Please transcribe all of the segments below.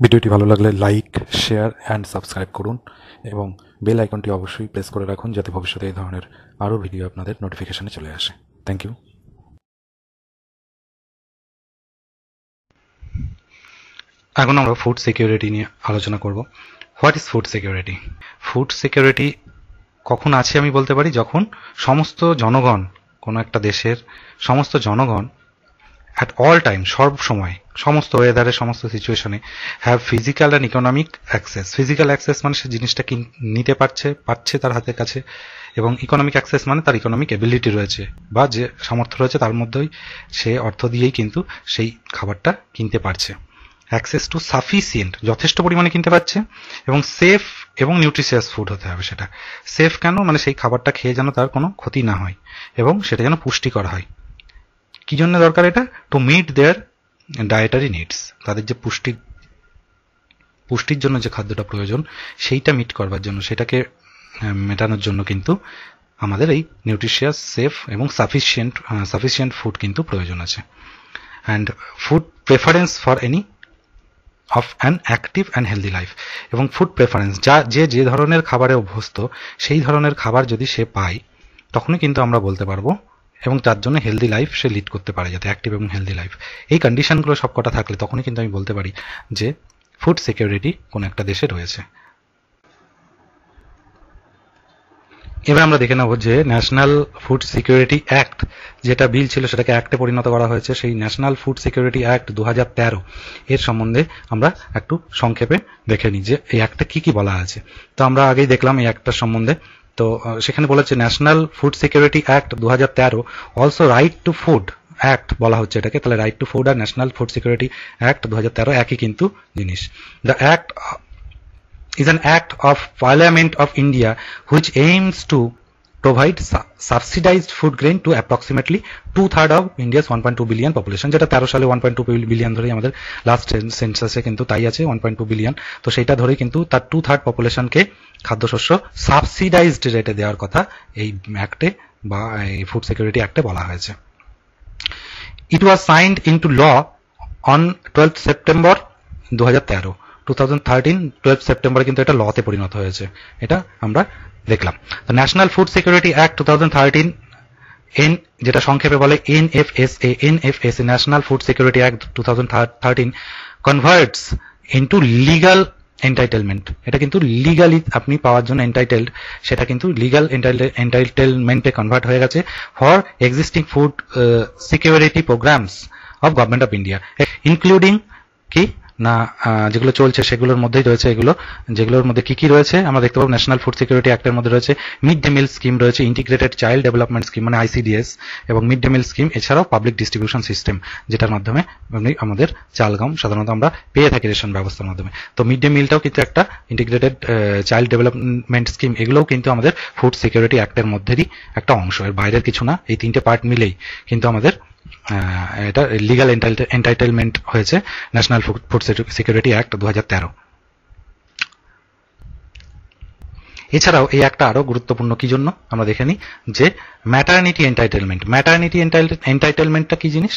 ভিডিওটি ভালো লাগলে লাইক, শেয়ার অ্যান্ড সাবস্ক্রাইব করুন এবং বেল আইকনটি অবশ্যই প্রেস করে রাখুন যাতে ভবিষ্যতে এই ধরনের আরও ভিডিও আপনাদের নোটিফিকেশনে চলে আসে। থ্যাংক ইউ এখন আমরা ফুড সিকিউরিটি নিয়ে আলোচনা করব। What is food security food security কখন আছে আমি বলতে পারি? যখন সমস্ত জনগণ, কোনো একটা দেশের সমস্ত জনগণ অ্যাট অল টাইম সব সময় সমস্ত ওয়েদারে সমস্ত সিচুয়েশনে have physical and economic access physical access মানে সে জিনিসটা নিতে পারছে, পাচ্ছে তার হাতের কাছে এবং ইকোনমিক অ্যাক্সেস মানে তার ইকোনমিক এবিলিটি রয়েছে বা যে সামর্থ্য রয়েছে তার মধ্যেই সে অর্থ দিয়েই কিন্তু সেই খাবারটা কিনতে পারছে। অ্যাক্সেস টু সাফিসিয়েন্ট যথেষ্ট পরিমাণে কিনতে পারছে এবং সেফ এবং নিউট্রিশিয়াস ফুড হতে হবে সেটা। সেফ কেন? মানে সেই খাবারটা খেয়ে যেন তার কোনো ক্ষতি না হয় এবং সেটা যেন পুষ্টিকর হয়। কি জন্য দরকার এটা? To meet their dietary needs তাদের যে পুষ্টি, পুষ্টির জন্য যে খাদ্যটা প্রয়োজন, সেইটা মিট করবার জন্য, সেটাকে মেটানোর জন্য কিন্তু আমাদের এই নিউট্রিশিয়াস সেফ এবং সাফিসিয়েন্ট সাফিসিয়েন্ট ফুড কিন্তু প্রয়োজন আছে। And food preference for any of an active and healthy life এবং ফুড প্রেফারেন্স যা, যে যে ধরনের খাবারে অভ্যস্ত, সেই ধরনের খাবার যদি সে পায়, তখনই কিন্তু আমরা বলতে পারব এবং তার জন্য হেলদি লাইফ সে লিড করতে পারে, যাতে অ্যাক্টিভ এবং হেলদি লাইফ এই কন্ডিশনগুলো সব কটা থাকলে তখনই কিন্তু আমি বলতে পারি যে ফুড সিকিউরিটি কোনো একটা দেশে রয়েছে। এবার আমরা দেখে নেব যে ন্যাশনাল ফুড সিকিউরিটি অ্যাক্ট যেটা বিল ছিল সেটাকে অ্যাক্টে পরিণত করা হয়েছে, সেই ন্যাশনাল ফুড সিকিউরিটি অ্যাক্ট দু হাজার তেরো এর সম্বন্ধে আমরা একটু সংক্ষেপে দেখে নিই যে এই অ্যাক্টে কি কি বলা আছে। তো আমরা আগেই দেখলাম এই অ্যাক্টটার সম্বন্ধে তো সেখানে বলেছে ন্যাশনাল ফুড সিকিউরিটি অ্যাক্ট দু হাজার তেরো also right to food act বলা হচ্ছে এটাকে। তাহলে রাইট টু ফুড আর ন্যাশনাল ফুড সিকিউরিটি অ্যাক্ট দু হাজার তেরো একই কিন্তু জিনিস। The act is an act of parliament of India which aims to provide su- subsidized food grain to approximately two third of India's 1.2 billion population, যেটা তেরো সালে 1.2 বিলিয়ন ধরেই আমাদের লাস্ট সেন্সাসে কিন্তু তাই আছে 1.2 বিলিয়ন তো সেটা ধরেই কিন্তু তার টু থার্ড পপুলেশনকে খাদ্যশস্য সাবসিডাইজড রেটে দেওয়ার কথা এই অ্যাক্টে বা এই ফুড সিকিউরিটি অ্যাক্টে বলা হয়েছে। It was signed into law on twelve September দু হাজার তেরো। টু থাউজেন্ড টুয়েলভ সেপ্টেম্বর কিন্তু এটা লতে পরিণত হয়েছে। এটা আমরা দেখলাম। National food security act two thousand thirteen N যেটা সংক্ষেপে বলে NFSA NFSA national food security act two thousand thirteen converts into legal entitlement এটা কিন্তু লিগালি আপনি পাওয়ার জন্য এন্টাইটেলড সেটা কিন্তু লিগাল এন্টাইটেলমেন্টে কনভার্ট হয়ে গেছে for existing food security programs of government of India including কি? না যেগুলো চলছে সেগুলোর মধ্যেই রয়েছে এগুলো। যেগুলোর মধ্যে কি কি রয়েছে? আমরা দেখতে পাবো ন্যাশনাল ফুড সিকিউরিটি অ্যাক্টের মধ্যে রয়েছে মিড ডে মিল স্কিম রয়েছে ইন্টিগ্রেটেড চাইল্ড ডেভেলপমেন্ট স্কিম মানে আইসিডিএস এবং মিড ডে মিল স্কিম এছাড়াও পাবলিক ডিস্ট্রিবিউশন সিস্টেম যেটার মাধ্যমে আমাদের চালগাম সাধারণত আমরা পেয়ে থাকি রেশন ব্যবস্থার মাধ্যমে। তো মিড ডে মিলটাও কিন্তু একটা ইন্টিগ্রেটেড চাইল্ড ডেভেলপমেন্ট স্কিম এগুলোও কিন্তু আমাদের ফুড সিকিউরিটি অ্যাক্টের মধ্যেরই একটা অংশ। এর বাইরের কিছু না, এই তিনটে পার্ট মিলেই কিন্তু আমাদের এটা লিগাল এন্টাইটেলমেন্ট হয়েছে ন্যাশনাল ফুড সিকিউরিটি অ্যাক্ট দু এছাড়াও এই একটা আরও গুরুত্বপূর্ণ, কি জন্য? আমরা দেখে নিই যে ম্যাটার্নিটি এন্টাইটেলমেন্ট ম্যাটার্নিটি এন্টাইটেলমেন্টটা কি জিনিস?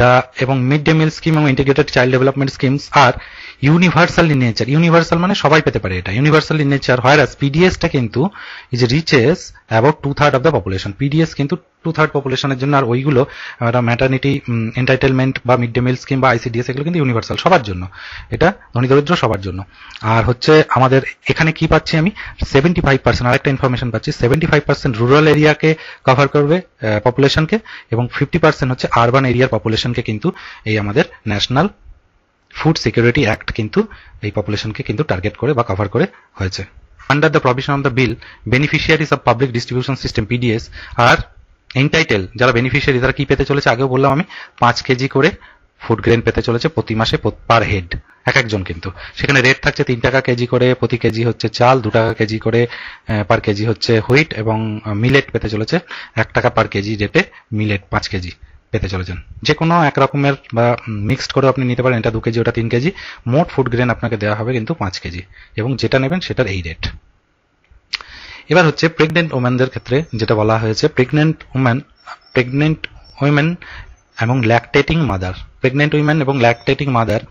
দা এবং মিড ডে মিল স্কিম এবং ইন্টিগ্রেটেড চাইল্ড ডেভেলপমেন্ট স্কিমস আর ইউনিভার্সাল ইন নেচার ইউনিভার্সাল মানে সবাই পেতে পারে এটা। ইউনিভার্সাল ইন নেচার হয় পিডিএসটা কিন্তু is reaches about two third of the population PDS কিন্তু টু থার্ড পপুলেশনের জন্য আর ওইগুলো একটা ম্যাটার্নিটি এন্টাইটেলমেন্ট বা মিড ডে মিল স্কিম বা আইসিডিএস এগুলো কিন্তু ইউনিভার্সাল সবার জন্য। এটা ধনী দরিদ্র সবার জন্য। আর হচ্ছে আমাদের এখানে কি পাচ্ছি আমি? সেভেন্টি ফাইভ পার্সেন্ট আরেকটা ইনফরমেশন পাচ্ছি সেভেন্টি ফাইভ পার্সেন্ট রুরাল এরিয়াকে কভার করবে পপুলেশনকে এবং ফিফটি পার্সেন্ট হচ্ছে আরবান এরিয়ার পপুলেশনকে কিন্তু এই আমাদের ন্যাশনাল ফুড সিকিউরিটি অ্যাক্ট কিন্তু এই পপুলেশনকে কিন্তু টার্গেট করে বা কভার করে হয়েছে। Under the provision of the bill beneficiaries of public distribution system PDS are entitle যারা বেনিফিশিয়ারি তারা কি পেতে চলেছে? আগেও বললাম আমি, পাঁচ কেজি করে ফুড গ্রেন পেতে চলেছে প্রতি মাসে পার হেড এক একজন কিন্তু। সেখানে রেট থাকছে তিন টাকা কেজি করে, প্রতি কেজি হচ্ছে চাল, দু টাকা কেজি করে পার কেজি হচ্ছে হুইট এবং মিলেট পেতে চলেছে। এক টাকা পার কেজি রেটে মিলেট পাঁচ কেজি পেতে চলেছেন। যে কোনো এক রকমের বা মিক্সড করে আপনি নিতে পারেন। এটা দু কেজি, ওটা তিন কেজি। মোট ফুড গ্রেন আপনাকে দেওয়া হবে কিন্তু পাঁচ কেজি। এবং যেটা নেবেন সেটার এই রেট এবার হচ্ছে প্রেগনেন্ট ওম্যানদের ক্ষেত্রে যেটা বলা হয়েছে প্রেগনেন্ট ওম্যান প্রেগনেন্ট উইমেন এবং ল্যাকটেটিং মাদার প্রেগনেন্ট উইমেন এবং ল্যাকটেটিং মাদার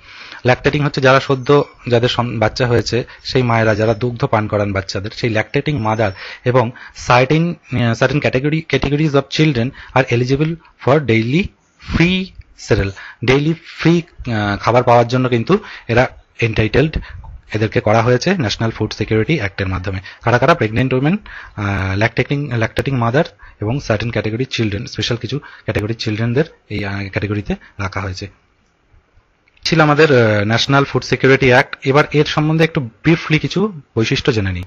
ল্যাকটেটিং হচ্ছে যারা সদ্য যাদের বাচ্চা হয়েছে, সেই মায়েরা যারা দুগ্ধ পান করান বাচ্চাদের, সেই ল্যাকটেটিং মাদার এবং certain certain category categories of children are eligible for daily free cereal daily free খাবার পাওয়ার জন্য কিন্তু এরা এন্টাইটেলড এদেরকে করা হয়েছে ন্যাশনাল ফুড সিকিউরিটি অ্যাক্টের মাধ্যমে। কারা কারা pregnant women lactating lactating mother এবং সার্টেন ক্যাটাগরি চিলড্রেন স্পেশাল কিছু ক্যাটাগরি চিলড্রেনদের এই ক্যাটাগরিতে রাখা হয়েছে। ছিল আমাদের ন্যাশনাল ফুড সিকিউরিটি অ্যাক্ট এবার এর সম্বন্ধে একটু ব্রিফলি কিছু বৈশিষ্ট্য জেনে নিই।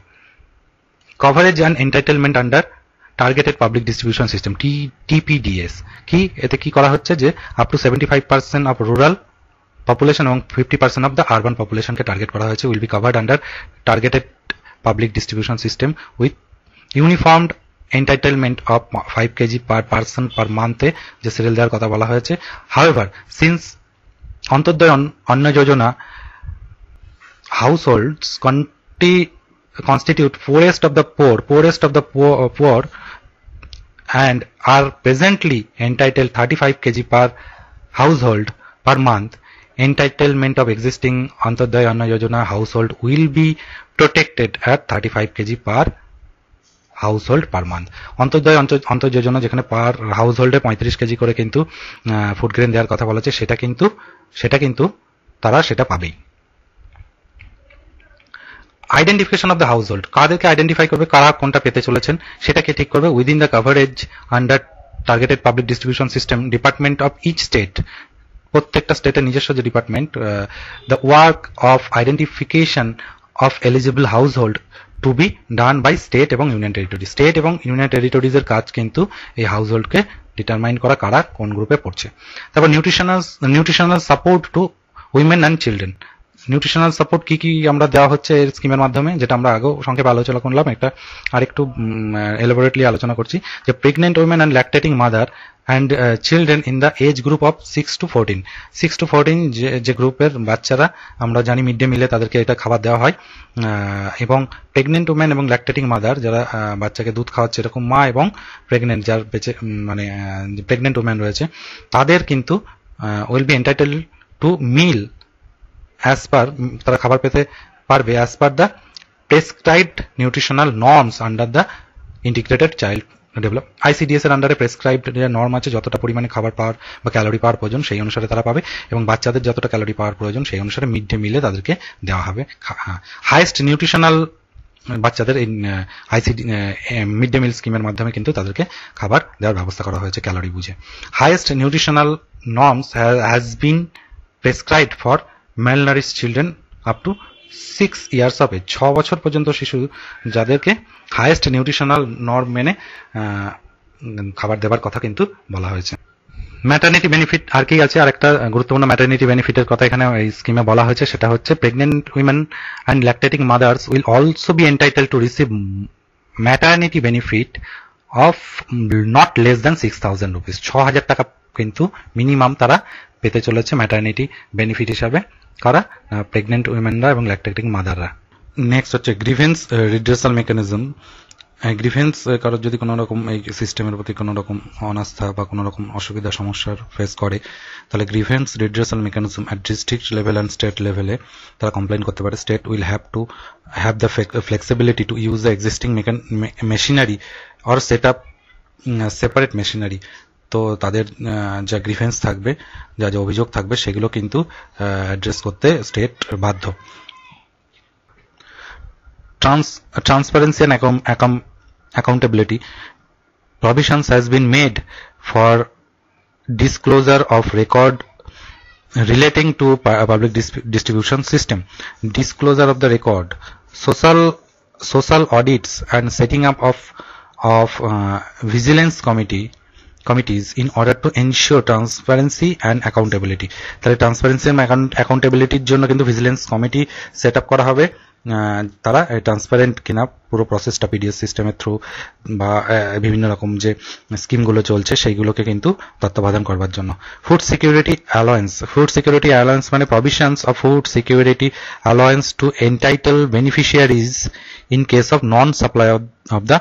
Coverage and entertainment under targeted public distribution system T TPDS কি, এতে কি করা হচ্ছে যে up to seventy five percent of rural population এবং fifty percent of the urban পপুলেশনকে target করা হয়েছে will be covered under targeted public distribution system with uniformed entitlement of five kg per person per মান্থে যে serial দেওয়ার কথা বলা হয়েছে। However since Antyodaya Anna Yojana households conti- constitute poorest of the poor poorest of the poor, poor and are presently entitled 35 kg per household per month entitlement of existing Antodaya Anna Yojana household will be protected at 35 kg per house per month Antyodaya অন্তর যোজনা যেখানে পার house হোল্ডে পঁয়ত্রিশ KG করে কিন্তু food grain দেওয়ার কথা বলা হচ্ছে, সেটা কিন্তু সেটা কিন্তু তারা সেটা পাবেই। Identification of the household কাদেরকে আইডেন্টিফাই করবে? কারা কোনটা পেতে চলেছেন? সেটাকে ঠিক করবে within the coverage under targeted public distribution system department of each state প্রত্যেকটা স্টেটের নিজস্ব যে department the work of identification of eligible household to be done by state এবং ইউনিয়ন টেরিটরি স্টেট এবং ইউনিয়ন টেরিটরিজের কাজ কিন্তু এই হাউস হোল্ডকে ডিটারমাইন করা কারা কোন গ্রুপে পড়ছে। তারপর nutritional nutritional support to women and children nutritional support কি কি আমরা দেওয়া হচ্ছে এর স্কিমের মাধ্যমে, যেটা আমরা আগেও সংক্ষেপে আলোচনা করলাম, একটা আরেকটু এলাবোরেটলি আলোচনা করছি, যে pregnant women and lactating mother and children in the age group of six to fourteen six to fourteen যে গ্রুপের বাচ্চারা, আমরা জানি মিড ডে মিলে তাদেরকে এটা খাবার দেওয়া হয় এবং প্রেগনেন্ট উমেন এবং ল্যাকটেটিং মাদার যারা বাচ্চাকে দুধ খাওয়াচ্ছে, এরকম মা এবং প্রেগনেন্ট যার বেঁচে মানে প্রেগনেন্ট উমেন রয়েছে, তাদের কিন্তু will be entitle to meal as per তারা খাবার পেতে পারবে as per the prescribed nutritional norms under the integrated child develop ICDS এর আন্ডারে প্রেসক্রাইবড যে নর্ম আছে, যতটা পরিমাণে খাবার পাওয়ার বা ক্যালোরি পাওয়ার প্রয়োজন, সেই অনুসারে তারা পাবে এবং বাচ্চাদের যতটা ক্যালোরি পাওয়ার প্রয়োজন, সেই অনুসারে মিড ডে মিলে তাদেরকে দেওয়া হবে। হাইয়েস্ট নিউট্রিশনাল বাচ্চাদের এই আইসিডি মিড ডে মিল স্কিমের মাধ্যমে কিন্তু তাদেরকে খাবার দেওয়ার ব্যবস্থা করা হয়েছে ক্যালোরি বুঝে। Highest nutritional norms has been prescribed for malnourish children up to six years of age ছ বছর পর্যন্ত শিশু যাদেরকে হায়েস্ট নিউট্রিশনাল নর্ম মেনে খাবার দেবার কথা কিন্তু বলা হয়েছে। ম্যাটার্নিটি বেনিফিট আর কি আছে? আর একটা গুরুত্বপূর্ণ ম্যাটার্নিটি বেনিফিটের কথা এখানে এই স্কিমে বলা হয়েছে। সেটা হচ্ছে pregnant women and lactating mothers will also be entitle to receive maternity benefit of not less than six thousand rupees ছ হাজার টাকা কিন্তু মিনিমাম তারা পেতে চলেছে ম্যাটার্নিটি বেনিফিট হিসাবে। কারা? না প্রেগনেন্ট উইমেনরা এবং ল্যাকটেটিং মাদাররা নেক্সট হচ্ছে গ্রিভেন্স রিড্রেসাল মেকানিজম গ্রিভেন্স কারোর যদি কোনো রকম এই সিস্টেমের প্রতি কোনো রকম অনাস্থা বা কোনো রকম অসুবিধা, সমস্যার ফেস করে, তাহলে grievance redressal mechanism at district level and state লেভেলে তারা কমপ্লেন করতে পারে। State will have to have the flexibility to use the existing machinery or set up separate machinery তো তাদের যা গ্রিফেন্স থাকবে, যা যা অভিযোগ থাকবে, সেগুলো কিন্তু অ্যাড্রেস করতে স্টেট বাধ্য। Trans transparency and accountability provisions has been made for disclosure of record relating to public distribution system disclosure of the record social social audits and setting up of of vigilance committee committees in order to ensure transparency and accountability. তাহলে transparency অ্যাকাউন্টেবিলিটির জন্য কিন্তু vigilance committee set up করা হবে। তারা transparent কিনা পুরো প্রসেসটা পিডিএস সিস্টেমের থ্রু বা বিভিন্ন রকম যে স্কিমগুলো চলছে, সেইগুলোকে কিন্তু তত্ত্বাবধান করবার জন্য। Food security alliance food security alliance মানে provisions of food security alliance to entitle beneficiaries in case of non supply of the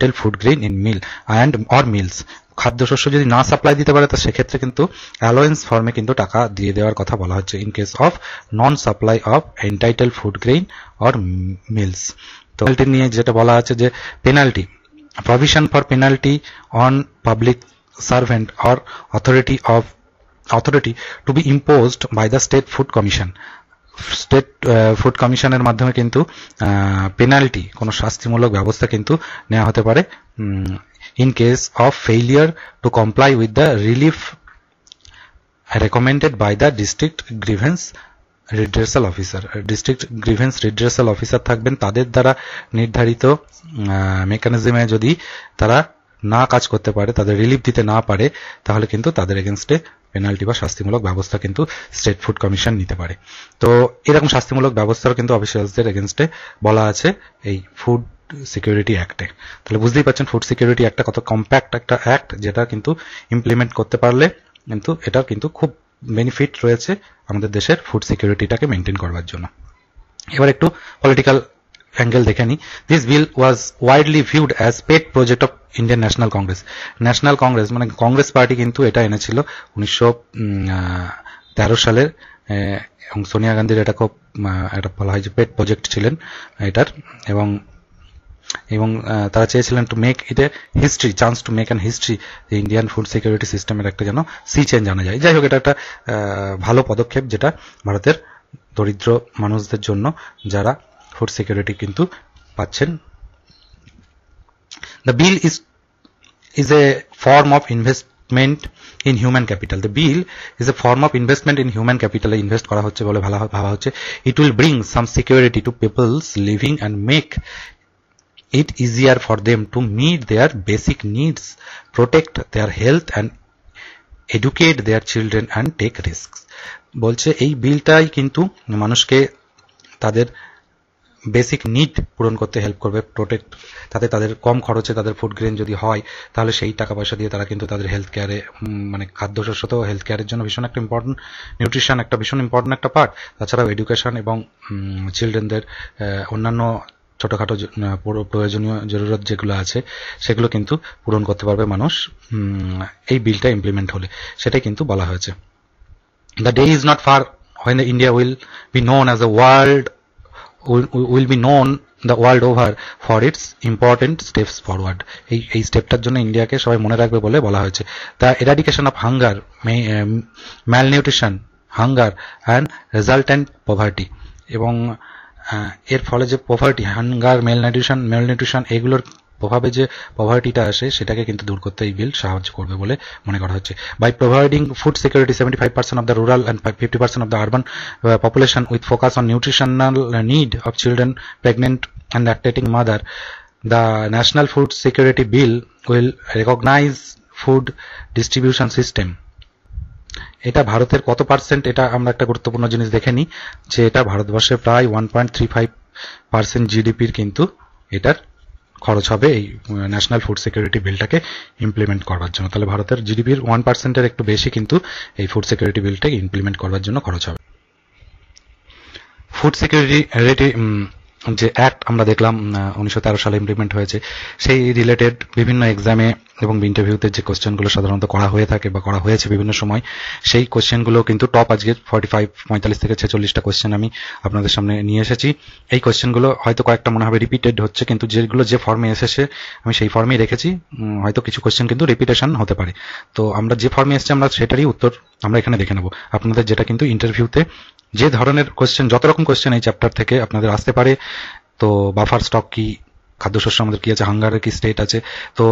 the food food in meal and or meals খাদ্যশস্য যদি না সাপ্লাই দিতে পারে, তা সেক্ষেত্রে কিন্তু অ্যালোয়েন্স ফর্মে কিন্তু টাকা দিয়ে দেওয়ার কথা বলা হচ্ছে in case of non supply of entitle food grain or meals তো নিয়ে যেটা বলা আছে যে penalty provision for penalty on public servant or authority of authority to be imposed by the state food commission state food কমিশনের মাধ্যমে কিন্তু penalty কোনো শাস্তিমূলক ব্যবস্থা কিন্তু নেওয়া হতে পারে in case of failure to comply with the relief recommended by the district grievance redressal officer district grievance redressal officer থাকবেন, তাদের দ্বারা নির্ধারিত মেকানিজমে যদি তারা না কাজ করতে পারে, তাদের রিলিফ দিতে না পারে, তাহলে কিন্তু তাদের এগেনস্টে পেনাল্টি বা শাস্তিমূলক ব্যবস্থা কিন্তু স্টেট ফুড কমিশন নিতে পারে। তো এরকম শাস্তিমূলক ব্যবস্থাও কিন্তু অফিসিয়ালসদের এগেনস্টে বলা আছে, এই ফুড সিকিউরিটি অ্যাক্টে তাহলে বুঝতেই পারছেন ফুড সিকিউরিটি একটা কত কম্প্যাক্ট একটা অ্যাক্ট যেটা কিন্তু ইমপ্লিমেন্ট করতে পারলে কিন্তু এটার কিন্তু খুব বেনিফিট রয়েছে আমাদের দেশের ফুড সিকিউরিটিটাকে মেনটেন করবার জন্য। এবার একটু পলিটিক্যাল অ্যাঙ্গেল দেখে নিই। This bill was widely viewed as pet project of Indian National Congress National Congress মানে কংগ্রেস পার্টি কিন্তু এটা এনেছিল উনিশশো তেরো সালের এবং সোনিয়া গান্ধীর এটা খুব এটা বলা হয় যে পেট প্রজেক্ট ছিলেন এটার। এবং এবং তারা চেয়েছিলেন to make it a history chance to make an history Indian food security সিস্টেমের একটা যেন সি চেঞ্জ আনা যায়। যাই হোক, এটা একটা ভালো পদক্ষেপ যেটা ভারতের দরিদ্র মানুষদের জন্য যারা ফুড সিকিউরিটি কিন্তু পাচ্ছেন। The bill is is a form of investment in human capital the bill is a form of investment in human ক্যাপিটালে invest করা হচ্ছে বলে ভালো ভাবা হচ্ছে। It will bring some security to peoples living and make it easier for them to meet their basic needs, protect their health and educate their children and take risks. বলছে এই বিলটাই কিন্তু মানুষকে তাদের বেসিক নিড পূরণ করতে help করবে protect তাতে তাদের কম খরচে তাদের ফুড গ্রেন যদি হয় তাহলে সেই টাকা পয়সা দিয়ে তারা কিন্তু তাদের হেলথ কেয়ারে মানে খাদ্যশস্য তো হেলথ কেয়ারের জন্য ভীষণ একটা ইম্পর্টেন্ট নিউট্রিশন একটা ভীষণ ইম্পর্টেন্ট একটা পার্ট তাছাড়াও এডুকেশন এবং চিলড্রেনদের অন্যান্য ছোটোখাটো প্রয়োজনীয় জরুরত যেগুলো আছে, সেগুলো কিন্তু পূরণ করতে পারবে মানুষ এই বিলটা ইমপ্লিমেন্ট হলে। সেটাই কিন্তু বলা হয়েছে। The day is not far when the India will be known as a world will be known the world over for its its steps forward. এই এই স্টেপটার জন্য ইন্ডিয়াকে সবাই মনে রাখবে বলে বলা হয়েছে। The eradication of hunger malnutrition hunger and result resultant poverty এবং এর ফলে যে poverty hunger malnutrition malnutrition এগুলোর প্রভাবে যে পভার্টিটা আসে, সেটাকে কিন্তু দূর করতে এই বিল সাহায্য করবে বলে মনে করা হচ্ছে। By providing food security seventy five percent of the rural and fifty percent of the urban population with focus on nutritional need of children pregnant and lactating mother the national food security bill will recognize food distribution system এটা ভারতের কত percent এটা আমরা একটা গুরুত্বপূর্ণ জিনিস দেখে নিই, যে এটা ভারতবর্ষের প্রায় one point three five percent জিডিপির কিন্তু এটার খরচ হবে এই ন্যাশনাল ফুড সিকিউরিটি বিলটাকে ইমপ্লিমেন্ট করবার জন্য। তাহলে ভারতের জিডিপির ওয়ান পার্সেন্টের একটু বেশি কিন্তু এই ফুড সিকিউরিটি বিলটাকে ইমপ্লিমেন্ট করবার জন্য খরচ হবে। ফুড সিকিউরিটি যে অ্যাক্ট আমরা দেখলাম উনিশশো তেরো সালে ইমপ্লিমেন্ট হয়েছে, সেই রিলেটেড বিভিন্ন এক্সামে এবং ইন্টারভিউতে যে কোশ্চেনগুলো সাধারণত করা হয়ে থাকে বা করা হয়েছে বিভিন্ন সময়, সেই কোশ্চেনগুলো কিন্তু টপ আজকে ফর্টি ফাইভ পঁয়তাল্লিশ থেকে ছেচল্লিশটা কোশ্চেন আমি আপনাদের সামনে নিয়ে এসেছি। এই কোশ্চেনগুলো হয়তো কয়েকটা মনে হবে রিপিটেড হচ্ছে, কিন্তু যেগুলো যে ফর্মে এসেছে, আমি সেই ফর্মেই রেখেছি হয়তো কিছু কোশ্চেন কিন্তু রিপিটেশন হতে পারে। তো আমরা যে ফর্মে এসেছি, আমরা সেটারই উত্তর আমরা এখানে দেখে নেব। আপনাদের যেটা কিন্তু ইন্টারভিউতে যে ধরনের কোশ্চেন যত রকম কোশ্চেন এই চ্যাপ্টার থেকে আপনাদের আসতে পারে, তো বাফার স্টক কি, খাদ্যশস্য আমাদের কি আছে হাঙ্গারের কি স্টেট আছে, তো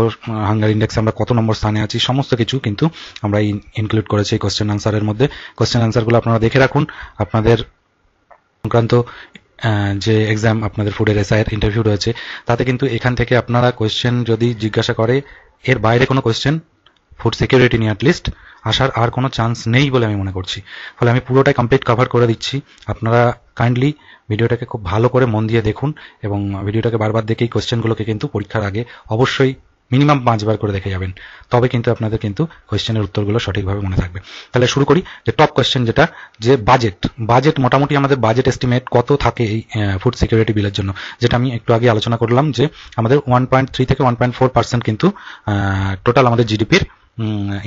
হাঙ্গার ইন্ডেক্সে আমরা কত নম্বর স্থানে আছি, সমস্ত কিছু কিন্তু আমরা ইনক্লুড করেছি এই কোয়েশ্চেন আনসারের মধ্যে। কোশ্চেন আনসারগুলো আপনারা দেখে রাখুন। আপনাদের সংক্রান্ত যে এক্সাম আপনাদের ফুডের এসআইয়ের ইন্টারভিউ রয়েছে, তাতে কিন্তু এখান থেকে আপনারা কোয়েশ্চেন যদি জিজ্ঞাসা করে, এর বাইরে কোনো কোয়েশ্চেন ফুড সিকিউরিটি নিয়ে অ্যাটলিস্ট আসার আর কোনো চান্স নেই বলে আমি মনে করছি। ফলে আমি পুরোটাই কমপ্লিট কভার করে দিচ্ছি। আপনারা কাইন্ডলি ভিডিওটাকে খুব ভালো করে মন দিয়ে দেখুন এবং ভিডিওটাকে বারবার দেখেই কোয়েশ্চেনগুলোকে কিন্তু পরীক্ষার আগে অবশ্যই মিনিমাম পাঁচবার করে দেখে যাবেন। তবে কিন্তু আপনাদের কিন্তু কোয়েশ্চেনের উত্তরগুলো সঠিকভাবে মনে থাকবে। তাহলে শুরু করি যে টপ কোয়েশ্চেন যেটা, যে বাজেট বাজেট মোটামুটি আমাদের বাজেট এস্টিমেট কত থাকে এই ফুড সিকিউরিটি বিলের জন্য? যেটা আমি একটু আগে আলোচনা করলাম যে আমাদের ওয়ান পয়েন্ট থ্রি থেকে ওয়ান পয়েন্ট ফোর পার্সেন্ট কিন্তু টোটাল আমাদের জিডিপির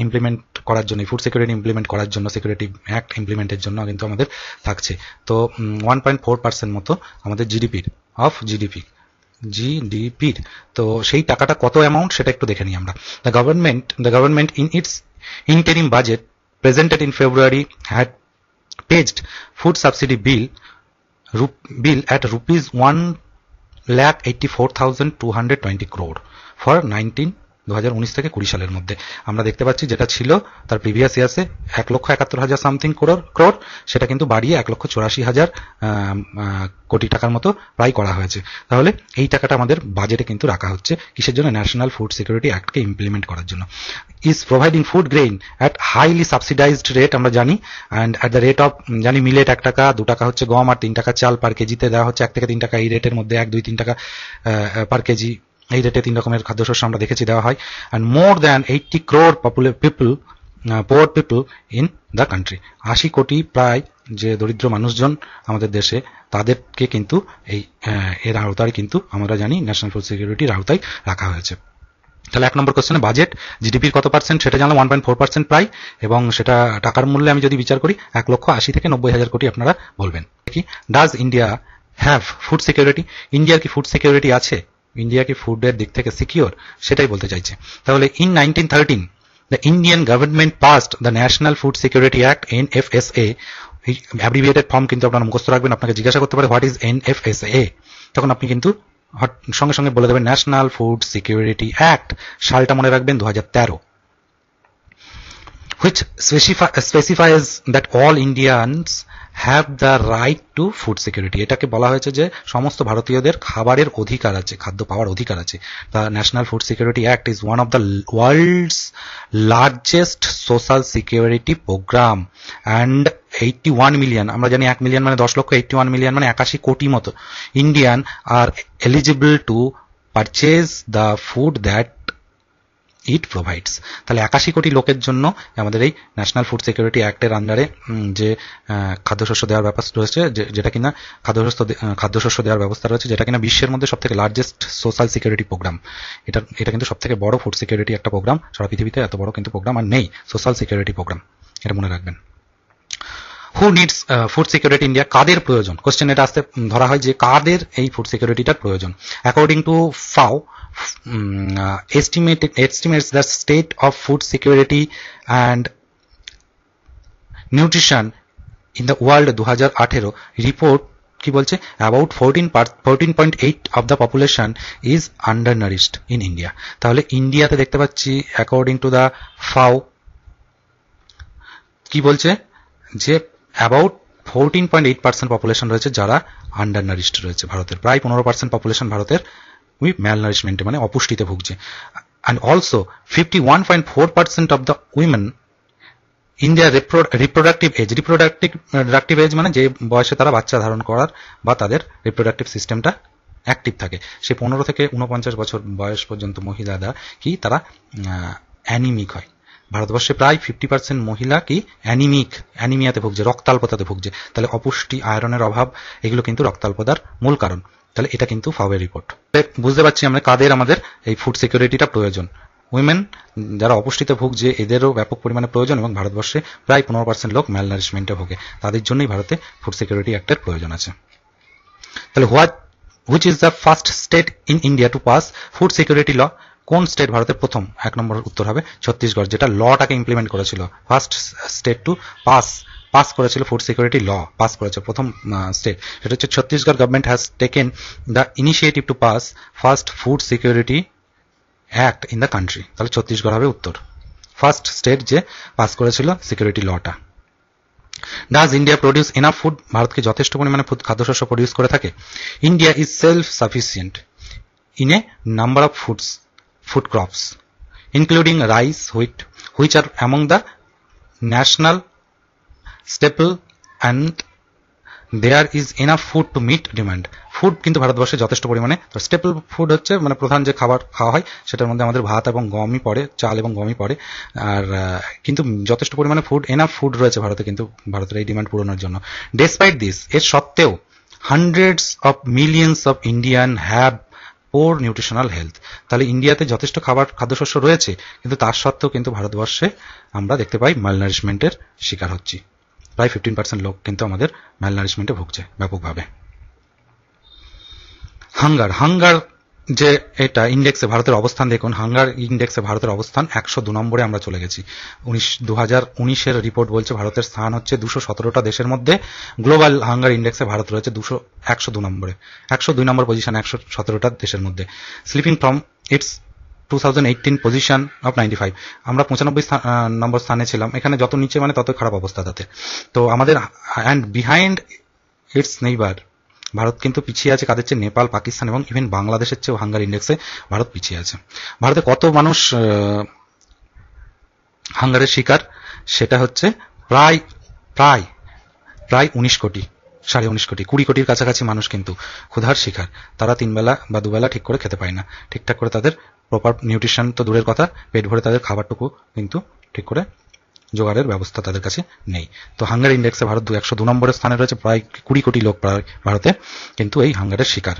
ইমপ্লিমেন্ট করার জন্য ফুড সিকিউরিটি ইমপ্লিমেন্ট করার জন্য সিকিউরিটি অ্যাক্ট ইমপ্লিমেন্টের জন্য কিন্তু আমাদের থাকছে। তো ওয়ান পয়েন্ট ফোর পার্সেন্ট মতো আমাদের জিডিপির অফ জিডিপি জিডিপির তো সেই টাকাটা কত অ্যামাউন্ট সেটা একটু দেখে নিই আমরা। The government the government in its interim budget presented in February had pegged food subsidy bill bill at rupees 1 lakh 84,220 crore for 19 দু হাজার উনিশ থেকে কুড়ি সালের মধ্যে। আমরা দেখতে পাচ্ছি যেটা ছিল তার প্রিভিয়াস ইয়ার্সে এক লক্ষ একাত্তর হাজার সামথিং ক্রোর ক্রোর সেটা কিন্তু বাড়িয়ে এক লক্ষ চৌরাশি হাজার কোটি টাকার মতো প্রায় করা হয়েছে। তাহলে এই টাকাটা আমাদের বাজেটে কিন্তু রাখা হচ্ছে কিসের জন্য? ন্যাশনাল ফুড সিকিউরিটি অ্যাক্টকে ইমপ্লিমেন্ট করার জন্য। Is providing food grain at highly subsidized rate আমরা জানি and at the rate of জানি মিলেট এক টাকা, দু টাকা হচ্ছে গম, আর তিন টাকা চাল পার কেজিতে দেওয়া হচ্ছে। এক থেকে তিন টাকা এই রেটের মধ্যে, এক, দুই, তিন টাকা পার কেজি এই রেটে তিন রকমের খাদ্যশস্য আমরা দেখেছি দেওয়া হয় and more than eighty crore popular people poor people in the country আশি কোটি প্রায় যে দরিদ্র মানুষজন আমাদের দেশে, তাদেরকে কিন্তু এই এর আওতায় কিন্তু আমরা জানি ন্যাশনাল ফুড সিকিউরিটির আওতায় রাখা হয়েছে। তাহলে এক নম্বর কোশ্চেনে বাজেট জিডিপির কত পার্সেন্ট সেটা জানলাম ওয়ান পয়েন্ট ফোর পার্সেন্ট প্রায়, এবং সেটা টাকার মূল্যে আমি যদি বিচার করি, এক লক্ষ আশি থেকে নব্বই হাজার কোটি আপনারা বলবেন। কি does India have food security ইন্ডিয়ার কি ফুড সিকিউরিটি আছে? ইন্ডিয়া কি ফুডের দিক থেকে সিকিওর সেটাই বলতে চাইছে। তাহলে in nineteen thirteen the Indian government passed the national food security act N F S A abbreviated form কিন্তু আপনার মুখস্থ রাখবেন, আপনাকে জিজ্ঞাসা করতে পারে what is N F S A তখন আপনি কিন্তু সঙ্গে সঙ্গে বলে দেবেন ন্যাশনাল ফুড সিকিউরিটি অ্যাক্ট সালটা মনে রাখবেন দু হাজার তেরো। Which specify, specifies that all Indians have the right to food security এটাকে বলা হয়েছে যে সমস্ত ভারতীয়দের খাবারের অধিকার আছে খাদ্য পাওয়ার অধিকার আছে। The national food security act is one of the world's largest social security programme and eighty one million আমরা জানি এক মিলিয়ন মানে দশ লক্ষ এইটটি ওয়ান মিলিয়ন মানে একাশি কোটি মতো Indian are eligible to purchase the food that it provides তাহলে একাশি কোটি লোকের জন্য আমাদের এই ন্যাশনাল ফুড সিকিউরিটি অ্যাক্টের আন্ডারে যে খাদ্যশস্য দেওয়ার ব্যবস্থা রয়েছে যেটা কিনা খাদ্যশস্য খাদ্যশস্য দেওয়ার ব্যবস্থা রয়েছে, যেটা কিনা বিশ্বের মধ্যে সবথেকে লার্জেস্ট সোশ্যাল সিকিউরিটি প্রোগ্রাম এটা এটা কিন্তু সবথেকে বড় ফুড সিকিউরিটি একটা প্রোগ্রাম সারা পৃথিবীতে এত বড় কিন্তু প্রোগ্রাম আর নেই সোশ্যাল সিকিউরিটি প্রোগ্রাম এটা মনে রাখবেন। Who needs food security India কাদের প্রয়োজন? কোশ্চেন এটা আসতে ধরা হয় যে কাদের এই ফুড সিকিউরিটিটার প্রয়োজন? According to FAO uh, estimated estimates the state of food security and nutrition in the world 2018 report কি বলছে? About fourteen fourteen point eight of the population is under nourished in India তাহলে ইন্ডিয়াতে দেখতে পাচ্ছি according to the FAO কি বলছে? যে about fourteen point eight percent population রয়েছে যারা আন্ডার নারিশড রয়েছে ভারতের। প্রায় পনেরো পার্সেন্ট পপুলেশন ভারতের উই ম্যালনারিশমেন্টে মানে অপুষ্টিতে ভুগছে। And also fifty one point four percent of the women in their reproductive age reproductive age মানে যে বয়সে তারা বাচ্চা ধারণ করার বা তাদের রিপ্রোডাক্টিভ সিস্টেমটা অ্যাক্টিভ থাকে। সে পনেরো থেকে উনপঞ্চাশ বছর বয়স পর্যন্ত মহিলারা কি তারা অ্যানিমিক হয়। ভারতবর্ষে প্রায় ফিফটি পার্সেন্ট মহিলা কি অ্যানিমিক অ্যানিমিয়াতে ভুগছে, রক্তাল্পতাতে ভুগছে। তাহলে অপুষ্টি, আয়রনের অভাব, এগুলো কিন্তু রক্তাল্পতার মূল কারণ। তাহলে এটা কিন্তু ফাওয়ের রিপোর্ট বুঝতে পারছি আমরা কাদের আমাদের এই ফুড সিকিউরিটিটা প্রয়োজন। উইমেন যারা অপুষ্টিতে ভুগছে, এদেরও ব্যাপক পরিমাণে প্রয়োজন এবং ভারতবর্ষে প্রায় পনেরো পার্সেন্ট লোক ম্যালনারিশমেন্টে ভোগে। তাদের জন্যই ভারতে ফুড সিকিউরিটি অ্যাক্টের প্রয়োজন আছে। তাহলে what which is the first state in India to pass food security law কোন স্টেট ভারতের প্রথম? এক নম্বর উত্তর হবে ছত্তিশগড়, যেটা লটাকে ইমপ্লিমেন্ট করেছিল। First state to pass pass করেছিল ফুড সিকিউরিটি ল পাস করেছে প্রথম স্টেট সেটা হচ্ছে Chhattisgarh government has taken the initiative to pass first food security act in the country তাহলে ছত্তিশগড় হবে উত্তর। ফার্স্ট স্টেট যে পাস করেছিল সিকিউরিটি লটা does India produce enough food ভারতকে যথেষ্ট পরিমাণে খাদ্যশস্য প্রডিউস করে থাকে? India is self sufficient in a number of foods food crops, including rice, wheat, which are among the national staple and there is enough food to meet demand food কিন্তু ভারতবর্ষে যথেষ্ট পরিমাণে তো স্টেপল ফুড হচ্ছে মানে প্রধান যে খাবার খাওয়া হয় সেটার মধ্যে আমাদের ভাত এবং গমই পড়ে চাল এবং গমই পড়ে। আর কিন্তু যথেষ্ট পরিমাণে ফুড এনাফ ফুড রয়েছে ভারতে কিন্তু ভারতের এই ডিমান্ড পূরণের জন্য। ডেসপাইট দিস এর সত্ত্বেও hundreds of millions of Indian have poor nutritional health তাহলে ইন্ডিয়াতে যথেষ্ট খাবার, খাদ্যশস্য রয়েছে, কিন্তু তার সত্ত্বেও কিন্তু ভারতবর্ষে আমরা দেখতে পাই ম্যালনারিশমেন্টের শিকার হচ্ছি। প্রায় ফিফটিন পার্সেন্ট লোক কিন্তু আমাদের ম্যালনারিশমেন্টে ভুগছে ব্যাপকভাবে। হাঙ্গার হাঙ্গার যে এটা ইন্ডেক্সে ভারতের অবস্থান, দেখুন, হাঙ্গার ইন্ডেক্সে ভারতের অবস্থান একশো দু নম্বরে আমরা চলে গেছি। উনিশ দু হাজার উনিশের রিপোর্ট বলছে ভারতের স্থান হচ্ছে দুশো সতেরোটা দেশের মধ্যে। গ্লোবাল হাঙ্গার ইন্ডেক্সে ভারত রয়েছে দুশো, একশো দু নম্বরে। একশো দুই নম্বর পজিশন একশো সতেরোটা দেশের মধ্যে। Slipping from its two thousand eighteen position of ninety five আমরা পঁচানব্বই নম্বর স্থানে ছিলাম। এখানে যত নিচে মানে তত খারাপ অবস্থা তাতে। তো আমাদের and behind its neighbour Bharat কিন্তু পিছিয়ে আছে কাদের চেয়ে? নেপাল, পাকিস্তান এবং ইভেন বাংলাদেশের চেয়েও হাঙ্গার ইন্ডেক্সে ভারত পিছিয়ে আছে। ভারতে কত মানুষ হাঙ্গারের শিকার? সেটা হচ্ছে প্রায় প্রায় প্রায় উনিশ কোটি, সাড়ে উনিশ কোটি, কুড়ি কোটির কাছাকাছি মানুষ কিন্তু ক্ষুধার শিকার। তারা তিনবেলা বা দুবেলা ঠিক করে খেতে পায় না। ঠিকঠাক করে তাদের প্রপার নিউট্রিশন তো দূরের কথা, পেট ভরে তাদের খাবারটুকু কিন্তু ঠিক করে জোগাড়ের ব্যবস্থা তাদের কাছে নেই। তো হাঙ্গার ইন্ডেক্সে ভারত দু একশো দু নম্বরের স্থানে রয়েছে, প্রায় কুড়ি কোটি লোক প্রায় ভারতে, কিন্তু এই হাঙ্গারের শিকার।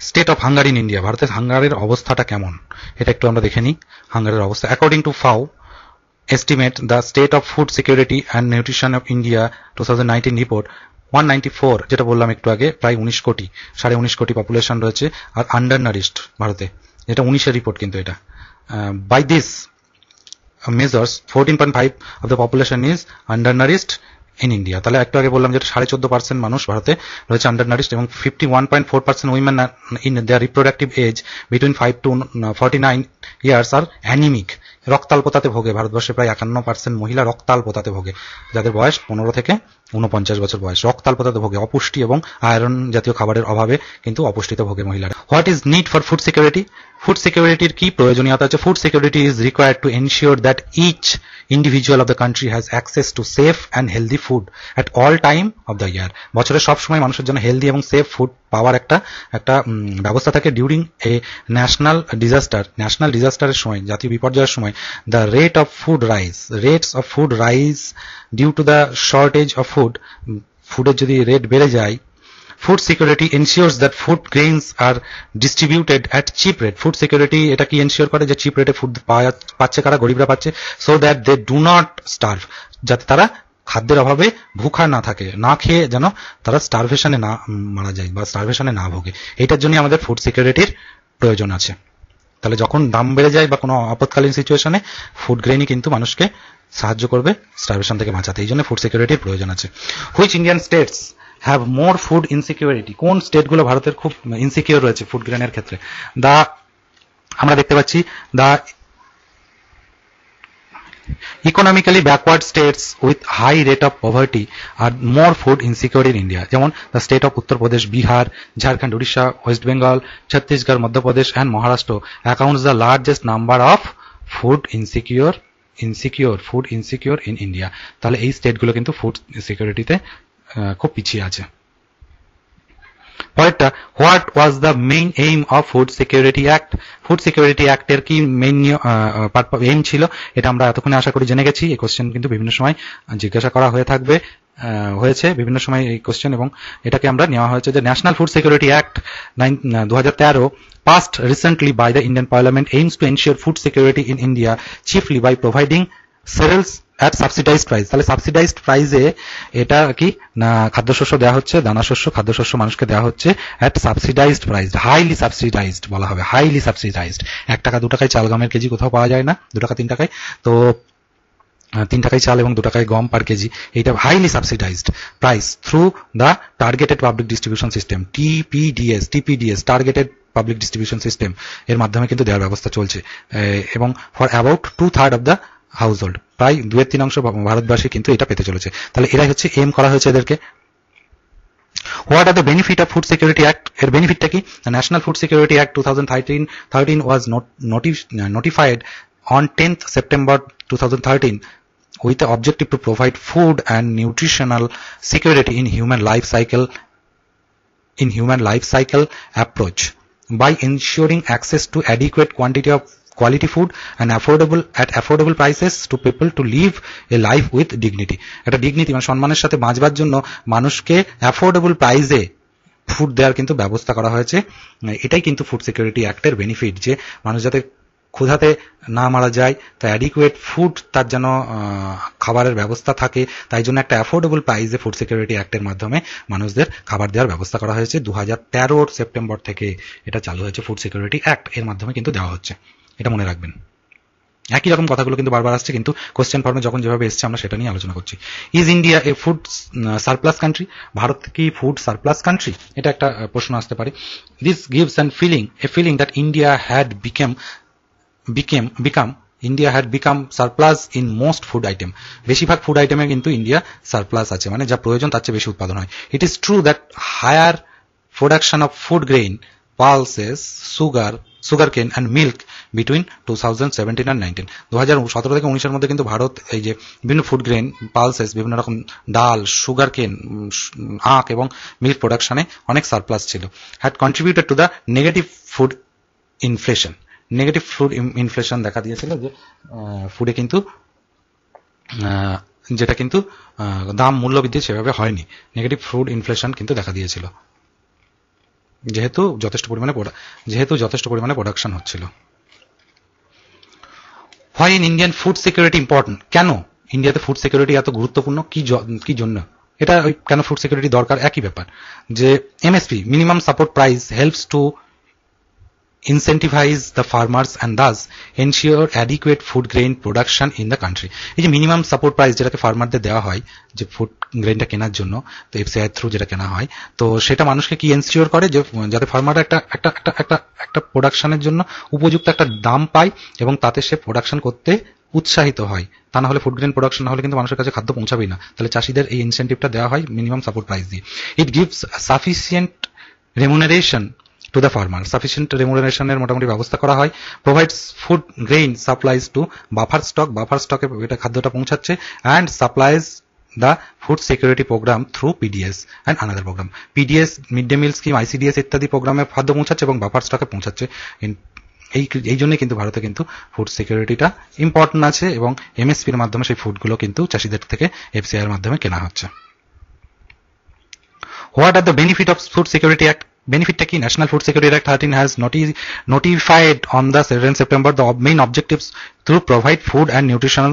State of hunger in India ভারতের হাঙ্গারের অবস্থাটা কেমন? এটা একটু আমরা দেখে নিই, হাঙ্গারের অবস্থা। According to FAO, estimate, the state of food security and nutrition of India 2019 report 194 যেটা বললাম একটু আগে, প্রায় উনিশ কোটি, সাড়ে উনিশ কোটি পপুলেশন রয়েছে, আর আন্ডার নারিস্ট ভারতে। এটা উনিশের রিপোর্ট কিন্তু এটা। By this measures fourteen point five of the population is undernourished in India তাহলে একটু আগে বললাম যেটা সাড়ে চোদ্দ পার্সেন্ট মানুষ ভারতে রয়েছে আন্ডারনারিস্ট এবং fifty one point four percent women in their reproductive age between five to forty nine years are anaemic রক্তাল্পতাতে ভোগে। ভারতবর্ষে প্রায় একান্ন পার্সেন্ট মহিলা রক্তাল্পতাতে ভোগে। যাদের বয়স পনেরো থেকে উনপঞ্চাশ বছর বয়স। রক্তাল্পতাতে ভোগে। অপুষ্টি এবং আয়রন জাতীয় খাবারের অভাবে কিন্তু অপুষ্টিতে ভোগে মহিলারা। What is need for food security food সিকিউরিটির কি প্রয়োজনীয়তা আছে? Food security is required to ensure that each individual of the country has access to safe and healthy food at all time of the year বছরের সব সময় মানুষের জন্য healthy এবং সেফ ফুড পাওয়ার একটা একটা ব্যবস্থা থাকে during a national disaster national ডিজাস্টারের সময়, জাতীয় বিপর্যয়ের সময়। The rate of food rise rates of food rise due to the shortage of food ফুডের যদি রেট বেড়ে যায় food security ensures that food grains are distributed at cheap rate food security এটা কি এনশিওর করে যে চিপ রেটে food পাচ্ছে কারা, গরিবরা পাচ্ছে? So that they do not starve যাতে তারা খাদ্যের অভাবে ভুখা না থাকে, না খেয়ে যেন তারা স্টারভেশনে না মারা যায় বা স্টারভেশনে না ভোগে। এটার জন্য আমাদের ফুড সিকিউরিটির প্রয়োজন আছে। তাহলে যখন দাম বেড়ে যায় বা কোনো আপৎকালীন সিচুয়েশনে ফুড গ্রেনই কিন্তু মানুষকে সাহায্য করবে স্টারভেশন থেকে বাঁচাতে। এই জন্য ফুড সিকিউরিটির প্রয়োজন আছে। Which Indian states have more food insecurity কোন স্টেটগুলো ভারতের খুব ইনসিকিউর রয়েছে ফুড গ্রেনের ক্ষেত্রে? দা আমরা দেখতে পাচ্ছি the economically backward state with high rate of poverty are more food insecurity in India যেমন the state of Uttar Pradesh Bihar Jharkhand Orissa West Bengal Chhattisgarh Madhya Pradesh and Maharashtra accounts the largest number of food insecure insecure food insecure in India তাহলে এই স্টেটগুলো কিন্তু food সিকিউরিটিতে খুব পিছিয়ে আছে। পরেরটা, what was the main aim of food security act? Food security অ্যাক্টের কি main aim ছিল? এটা আমরা এতক্ষণে আশা করি জেনে গেছি। এই কোশ্চেন কিন্তু বিভিন্ন সময় জিজ্ঞাসা করা হয়ে থাকবে হয়েছে বিভিন্ন সময় এই কোশ্চেন এবং এটাকে আমরা নেওয়া হয়েছে যে ন্যাশনাল ফুড সিকিউরিটি অ্যাক্ট দু হাজার তেরো passed recently by the Indian Parliament aims to ensure food security in India chiefly cereals at subsidised price তাহলে সাবসিডাইজড প্রাইসে এটা কি? না, খাদ্যশস্য দেওয়া হচ্ছে, দানাশস্য, খাদ্যশস্য মানুষকে দেওয়া হচ্ছে at subsidised price highly subsidised বলা হবে হাইলি সাবসিডাইজড এক টাকা, দু টাকায় চাল, গমের কেজি কোথাও পাওয়া যায় না, দু টাকা, তিন টাকায়। তো তিন টাকায় চাল এবং দু টাকায় গম পার কেজি, এইটা highly subsidised price through the targeted public distribution system TPDS TPDS targeted public distribution system এর মাধ্যমে কিন্তু দেওয়ার ব্যবস্থা চলছে। এবং for about two third of the household প্রায় দুয়ের তিন অংশ ভারতবাসী কিন্তু এটা পেতে চলেছে। তাহলে এরাই হচ্ছে এম করা হয়েছে এদেরকে। What are the benefit of food security act এর বেনিফিটটা কি? National food security act two thousand thirteen thirteen was notified on tenth September two thousand thirteen the objective to provide food and nutritional security in human life cycle, in human life cycle approach. By ensuring access to adequate quantity of quality food and affordable, at affordable prices to people to live a life with dignity. একটা dignity মানে সম্মানের সাথে বাঁচবার জন্য মানুষকে affordable প্রাইসে food দেওয়ার কিন্তু ব্যবস্থা করা হয়েছে। এটাই কিন্তু ফুড সিকিউরিটি অ্যাক্টের বেনিফিট যে মানুষ যাতে ক্ষুধাতে না মারা যায়, তা অ্যাডিকুয়েট ফুড তার যেন খাবারের ব্যবস্থা থাকে, তাই জন্য একটা অ্যাফোর্ডেবল প্রাইসে ফুড সিকিউরিটি অ্যাক্টের মাধ্যমে মানুষদের খাবার দেওয়ার ব্যবস্থা করা হয়েছে। দু হাজার সেপ্টেম্বর থেকে এটা চালু হয়েছে ফুড সিকিউরিটি অ্যাক্ট এর মাধ্যমে কিন্তু দেওয়া হচ্ছে। এটা মনে রাখবেন। একই রকম কথাগুলো কিন্তু বারবার আসছে, কিন্তু কোশ্চেন ফর্মে যখন যেভাবে এসছে, আমরা সেটা নিয়ে আলোচনা করছি। Is India a food surplus country Bharat কি ফুড সারপ্লাস কান্ট্রি এটা একটা প্রশ্ন আসতে পারে। This gives and feeling a feeling that India had became became become India had become surplus in most food item বেশিরভাগ ফুড আইটেমে কিন্তু India surplus আছে মানে যা প্রয়োজন তার চেয়ে বেশি উৎপাদন হয়। It is true that higher production of food grain pulses sugar sugarcane and milk between two thousand seventeen and nineteen দু হাজার সতেরো থেকে উনিশের মধ্যে কিন্তু ভারত এই যে বিভিন্ন ফুড গ্রেন পালসেস বিভিন্ন রকম ডাল সুগার কেন আখ এবং মিল্ক প্রোডাকশনে অনেক সারপ্লাস ছিল। Had contributed to the negative food inflation negative food inflation দেখা দিয়েছিল যে ফুডে কিন্তু যেটা কিন্তু দাম মূল্য বৃদ্ধি সেভাবে হয়নি। নেগেটিভ ফুড ইনফ্লেশন কিন্তু দেখা দিয়েছিল। যেহেতু যথেষ্ট পরিমাণে যেহেতু যথেষ্ট পরিমাণে প্রোডাকশন হচ্ছিল। Why in Indian food security important কেন ইন্ডিয়াতে ফুড সিকিউরিটি এত গুরুত্বপূর্ণ? কি কি জন্য? এটা কেন ফুড সিকিউরিটি দরকার? একই ব্যাপার। যে MSP minimum support price helps to incentivize the farmers and thus ensure adequate food grain production in the country. এই যে মিনিমাম সাপোর্ট প্রাইস যেটাকে ফার্মারদের দেওয়া হয়, যে ফুড গ্রেনটা কেনার জন্য, তো এফসিআই থ্রু যেটা কেনা হয়, তো সেটা মানুষকে কি এনশিওর করে যে, যাতে ফার্মাররা একটা একটা একটা একটা একটা প্রোডাকশনের জন্য উপযুক্ত একটা দাম পায় এবং তাতে সে প্রোডাকশন করতে উৎসাহিত হয়। তা না হলে ফুড গ্রেন প্রোডাকশন না হলে কিন্তু মানুষের কাছে খাদ্য পৌঁছাবেই না। তাহলে চাষিদের এই ইনসেন্টিভটা দেওয়া হয় মিনিমাম সাপোর্ট প্রাইস দিয়ে। It gives sufficient remuneration to the farmer sufficient রেমুনারেশনের মোটামুটি ব্যবস্থা করা হয়। Provides food grain supplies to buffer stock buffer স্টকে এটা খাদ্যটা পৌঁছাচ্ছে। And supplies the food security programme through PDS and another programme PDS mid day meal scheme ICDS ইত্যাদি প্রোগ্রামে খাদ্য পৌঁছাচ্ছে এবং বাফার স্টকে পৌঁছাচ্ছে। এই এই জন্যই কিন্তু ভারতে কিন্তু ফুড সিকিউরিটিটা ইম্পর্টেন্ট আছে এবং এমএসপির মাধ্যমে সেই ফুডগুলো কিন্তু চাষিদের থেকে এফসিআই এর মাধ্যমে কেনা হচ্ছে। What are the benefit of food security act বেনিফিটটা কি? National food security act thirteen has notified on the seven September the main objectives through provide food and nutritional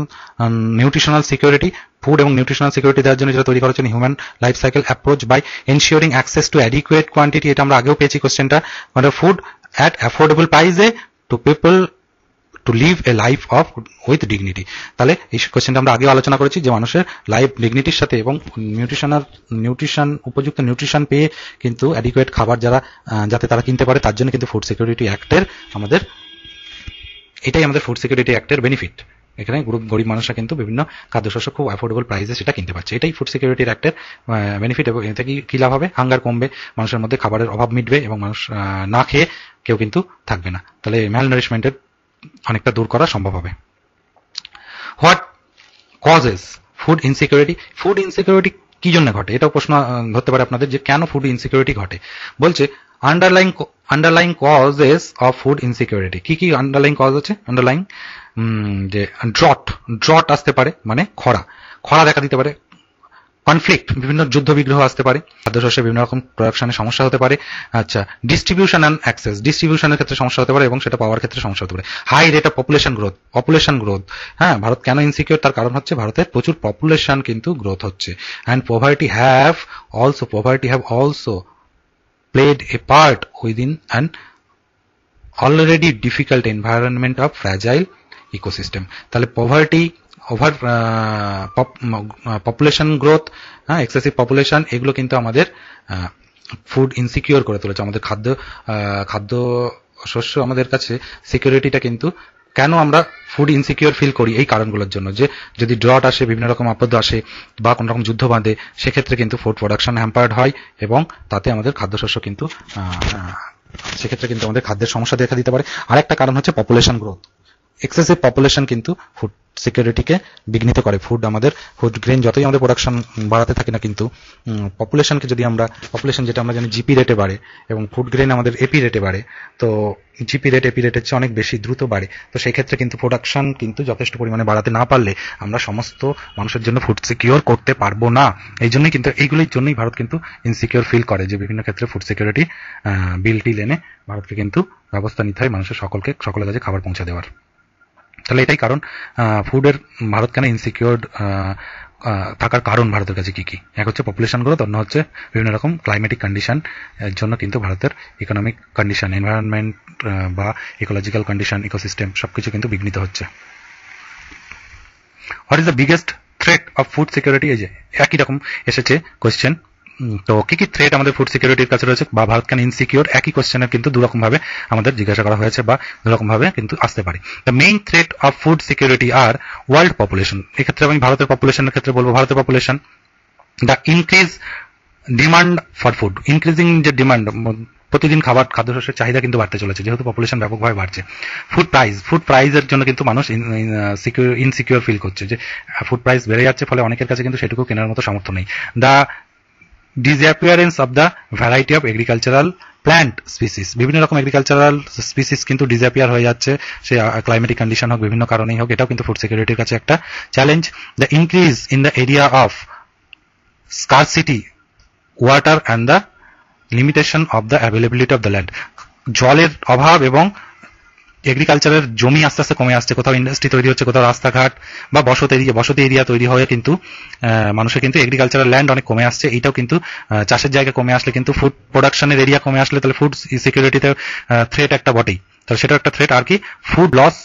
nutritional security food এবং nutritional security দেওয়ার জন্য যেটা তৈরি করা হচ্ছে human life cycle approach by ensuring access to adequate quantity এটা আমরা আগেও পেয়েছি কোশ্চেনটা মানে ফুড অ্যাট অ্যাফোর্ডেবল প্রাইসে to people to live a life of with dignity তাহলে এই কোয়েশ্চেনটা আমরা আগে আলোচনা করেছি যে মানুষের লাইফ ডিগনিটির সাথে এবং নিউট্রিশনাল নিউট্রিশন উপযুক্ত নিউট্রিশন পেয়ে কিন্তু অ্যাডিকুয়েট খাবার যারা যাতে তারা কিনতে পারে, তার জন্য কিন্তু ফুড সিকিউরিটি অ্যাক্টের আমাদের, এটাই আমাদের ফুড সিকিউরিটি অ্যাক্টের বেনিফিট এখানে গরিব মানুষরা কিন্তু বিভিন্ন খাদ্যশস্য খুব অ্যাফোর্ডেবল প্রাইসে সেটা কিনতে পারছে। এটাই ফুড সিকিউরিটির অ্যাক্টের বেনিফিট এবং এতে কি, কী লাভ হবে? হাঙ্গার কমবে, মানুষের মধ্যে খাবারের অভাব মিটবে এবং মানুষ না খেয়ে কেউ কিন্তু থাকবে না। তাহলে ম্যাল নারিশমেন্টের অনেকটা দূর করা সম্ভব হবে। What causes food insecurity food insecurity কি জন্য ঘটে? এটাও প্রশ্ন ধরতে পারে আপনাদের যে কেন ফুড ইনসিকিউরিটি ঘটে? বলছে underlying underlying causes of food insecurity কি কি আন্ডারলাইং কজ আছে? আন্ডারলাইং যে ড্রট ড্রট আসতে পারে মানে খরা। খরা দেখা দিতে পারে কনফ্লিক্ট বিভিন্ন যুদ্ধ বিগ্রহ আসতে পারে খাদ্যশস্যে বিভিন্ন রকম প্রোডাকশনের সমস্যা হতে পারে আচ্ছা ডিস্ট্রিবিউশন অ্যান্ড অ্যাক্সেস ডিস্ট্রিবিউশনের ক্ষেত্রে সমস্যা হতে পারে এবং সেটা পাওয়ার ক্ষেত্রে সমস্যা হতে পারে। High rate of population growth population growth হ্যাঁ ভারত কেন ইনসিকিউর তার কারণ হচ্ছে ভারতের প্রচুর পপুলেশন কিন্তু গ্রোথ হচ্ছে। And poverty have also poverty have also played a part within and already difficult environment of fragile ecosystem তাহলে পভার্টি ওভার পপুলেশন গ্রোথ হ্যাঁ এক্সেসিভ পপুলেশন এগুলো কিন্তু আমাদের ফুড ইনসিকিউর করে তুলেছে। আমাদের খাদ্য খাদ্য শস্য আমাদের কাছে সিকিউরিটিটা কিন্তু কেন আমরা ফুড ইনসিকিউর ফিল করি এই কারণগুলোর জন্য? যে যদি ড্রট আসে, বিভিন্ন রকম আপদ আসে বা কোনো রকম যুদ্ধ বাঁধে, সেক্ষেত্রে কিন্তু ফুড প্রোডাকশন হ্যাম্পার্ড হয় এবং তাতে আমাদের খাদ্যশস্য কিন্তু সেক্ষেত্রে কিন্তু আমাদের খাদ্যের সমস্যা দেখা দিতে পারে। আরেকটা কারণ হচ্ছে পপুলেশন গ্রোথ এক্সেসিভ পপুলেশন কিন্তু ফুড সিকিউরিটিকে বিঘ্নিত করে। ফুড আমাদের ফুড গ্রেন যতই আমাদের প্রোডাকশন বাড়াতে থাকি না কিন্তু পপুলেশনকে যদি আমরা পপুলেশন যেটা আমরা জানি জিপি রেটে বাড়ে এবং ফুড গ্রেন আমাদের এপি রেটে বাড়ে, তো জিপি রেট এপি রেটের চেয়ে অনেক বেশি দ্রুত বাড়ে। তো সেই ক্ষেত্রে কিন্তু প্রোডাকশন কিন্তু যথেষ্ট পরিমাণে বাড়াতে না পারলে আমরা সমস্ত মানুষের জন্য ফুড সিকিউর করতে পারব না। এই জন্যই কিন্তু, এইগুলির জন্যই ভারত কিন্তু ইনসিকিউর ফিল করে যে বিভিন্ন ক্ষেত্রে ফুড সিকিউরিটি বিল টিল এনে ভারতকে কিন্তু ব্যবস্থা নিতে হয় মানুষের সকলকে, সকলের কাছে খাবার পৌঁছে দেওয়ার। তাহলে এটাই কারণ ফুডের ভারত কেন ইনসিকিউর থাকার কারণ ভারতের কাছে কি কি? এক হচ্ছে পপুলেশন গ্রোথ অন্য হচ্ছে বিভিন্ন রকম ক্লাইমেটিক কন্ডিশন এর জন্য কিন্তু ভারতের ইকোনমিক কন্ডিশন এনভায়রনমেন্ট বা ইকোলজিক্যাল কন্ডিশন ইকোসিস্টেম সবকিছু কিন্তু বিঘ্নিত হচ্ছে। What is the biggest threat of food security এই যে একই রকম এসেছে কোয়েশ্চেন তো কি কি থ্রেট আমাদের ফুড সিকিউরিটির কাছে রয়েছে? বা ভারত কেন ইনসিকিউর একই কোশ্চেনের কিন্তু দুরকম ভাবে আমাদের জিজ্ঞাসা করা হয়েছে বা দুরকম ভাবে কিন্তু আসতে পারে। The main threat of food security are world population এক্ষেত্রে আমি ভারতের পপুলেশনের ক্ষেত্রে বলব ভারতের population the increase demand for food increasing যে ডিমান্ড প্রতিদিন খাবার, খাদ্যশস্যের চাহিদা কিন্তু বাড়তে চলেছে, যেহেতু পপুলেশন ব্যাপকভাবে বাড়ছে। ফুড প্রাইস ফুড প্রাইসের জন্য কিন্তু মানুষ ইনসিকিউর ফিল করছে যে ফুড প্রাইস বেড়ে যাচ্ছে ফলে অনেকের কাছে কিন্তু সেটুকু কেনার মতো সামর্থ্য নেই। The disappearance of the variety of agricultural plant species বিভিন্ন রকম এগ্রিকালচারাল স্পিসিস কিন্তু ডিসঅ্যাপিয়ার হয়ে যাচ্ছে। সে ক্লাইমেটিক কন্ডিশন হোক, বিভিন্ন কারণেই হোক, এটাও কিন্তু ফুড সিকিউরিটির কাছে একটা challenge the increase in the area of scarcity water and the limitation of the availability of the land জলের অভাব এবং এগ্রিকালচারের জমি আস্তে আস্তে কমে আসছে, কোথাও ইন্ডাস্ট্রি তৈরি হচ্ছে, কোথাও রাস্তাঘাট বা বসত এরিয়া, বসতি এরিয়া তৈরি হয়ে কিন্তু মানুষের কিন্তু এগ্রিকালচারের ল্যান্ড অনেক কমে আসছে। এটাও কিন্তু চাষের জায়গা কমে আসলে কিন্তু ফুড প্রোডাকশনের এরিয়া কমে আসলে তাহলে ফুড সিকিউরিটিতে থ্রেট একটা বটেই। তাহলে সেটা একটা থ্রেট আর কি? ফুড লস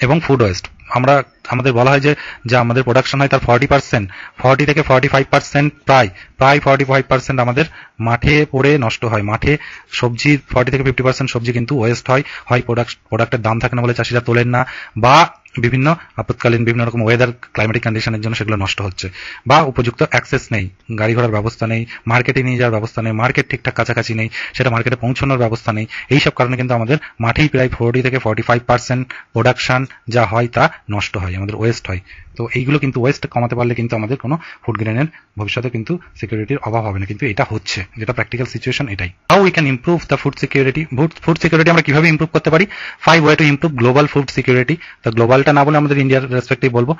এবং ফুড ওয়েস্ট আমরা, আমাদের বলা হয় যে, যা আমাদের প্রোডাকশন হয় তার ফর্টি পার্সেন্ট ফর্টি থেকে ফর্টি ফাইভ পার্সেন্ট প্রায় প্রায় ফর্টি ফাইভ পার্সেন্ট আমাদের মাঠে পড়ে নষ্ট হয়। মাঠে সবজি ফর্টি থেকে ফিফটি পার্সেন্ট সবজি কিন্তু ওয়েস্ট হয়। হয় প্রোডাক্ট প্রোডাক্টের দাম থাকে না বলে চাষিরা তোলেন না, বা বিভিন্ন আপৎকালীন বিভিন্ন রকম ওয়েদার ক্লাইমেটিক কন্ডিশনের জন্য সেগুলো নষ্ট হচ্ছে। বা উপযুক্ত অ্যাক্সেস নেই, গাড়ি ঘোড়ার ব্যবস্থা নেই মার্কেটে নিয়ে যাওয়ার ব্যবস্থা নেই মার্কেট ঠিকঠাক কাছাকাছি নেই, সেটা মার্কেটে পৌঁছানোর ব্যবস্থা নেই। এই সব কারণে কিন্তু আমাদের মাঠেই প্রায় ফোরটি থেকে ফর্টি ফাইভ পার্সেন্ট প্রোডাকশন যা হয় তা নষ্ট হয়, আমাদের ওয়েস্ট হয়। তো এইগুলো কিন্তু ওয়েস্ট কমাতে পারলে কিন্তু আমাদের কোনো ফুড গ্রেনের ভবিষ্যতে কিন্তু সিকিউরিটির অভাব হবে না। কিন্তু এটা হচ্ছে, যেটা প্র্যাকটিক্যাল সিচুয়েশন এটাই। How we can improve the food security food security আমরা কীভাবে ইম্প্রুভ করতে পারি? Five way to improve global food security তো গ্লোবালটা না বলে আমাদের ইন্ডিয়ার রেসপেক্টিভ বলব।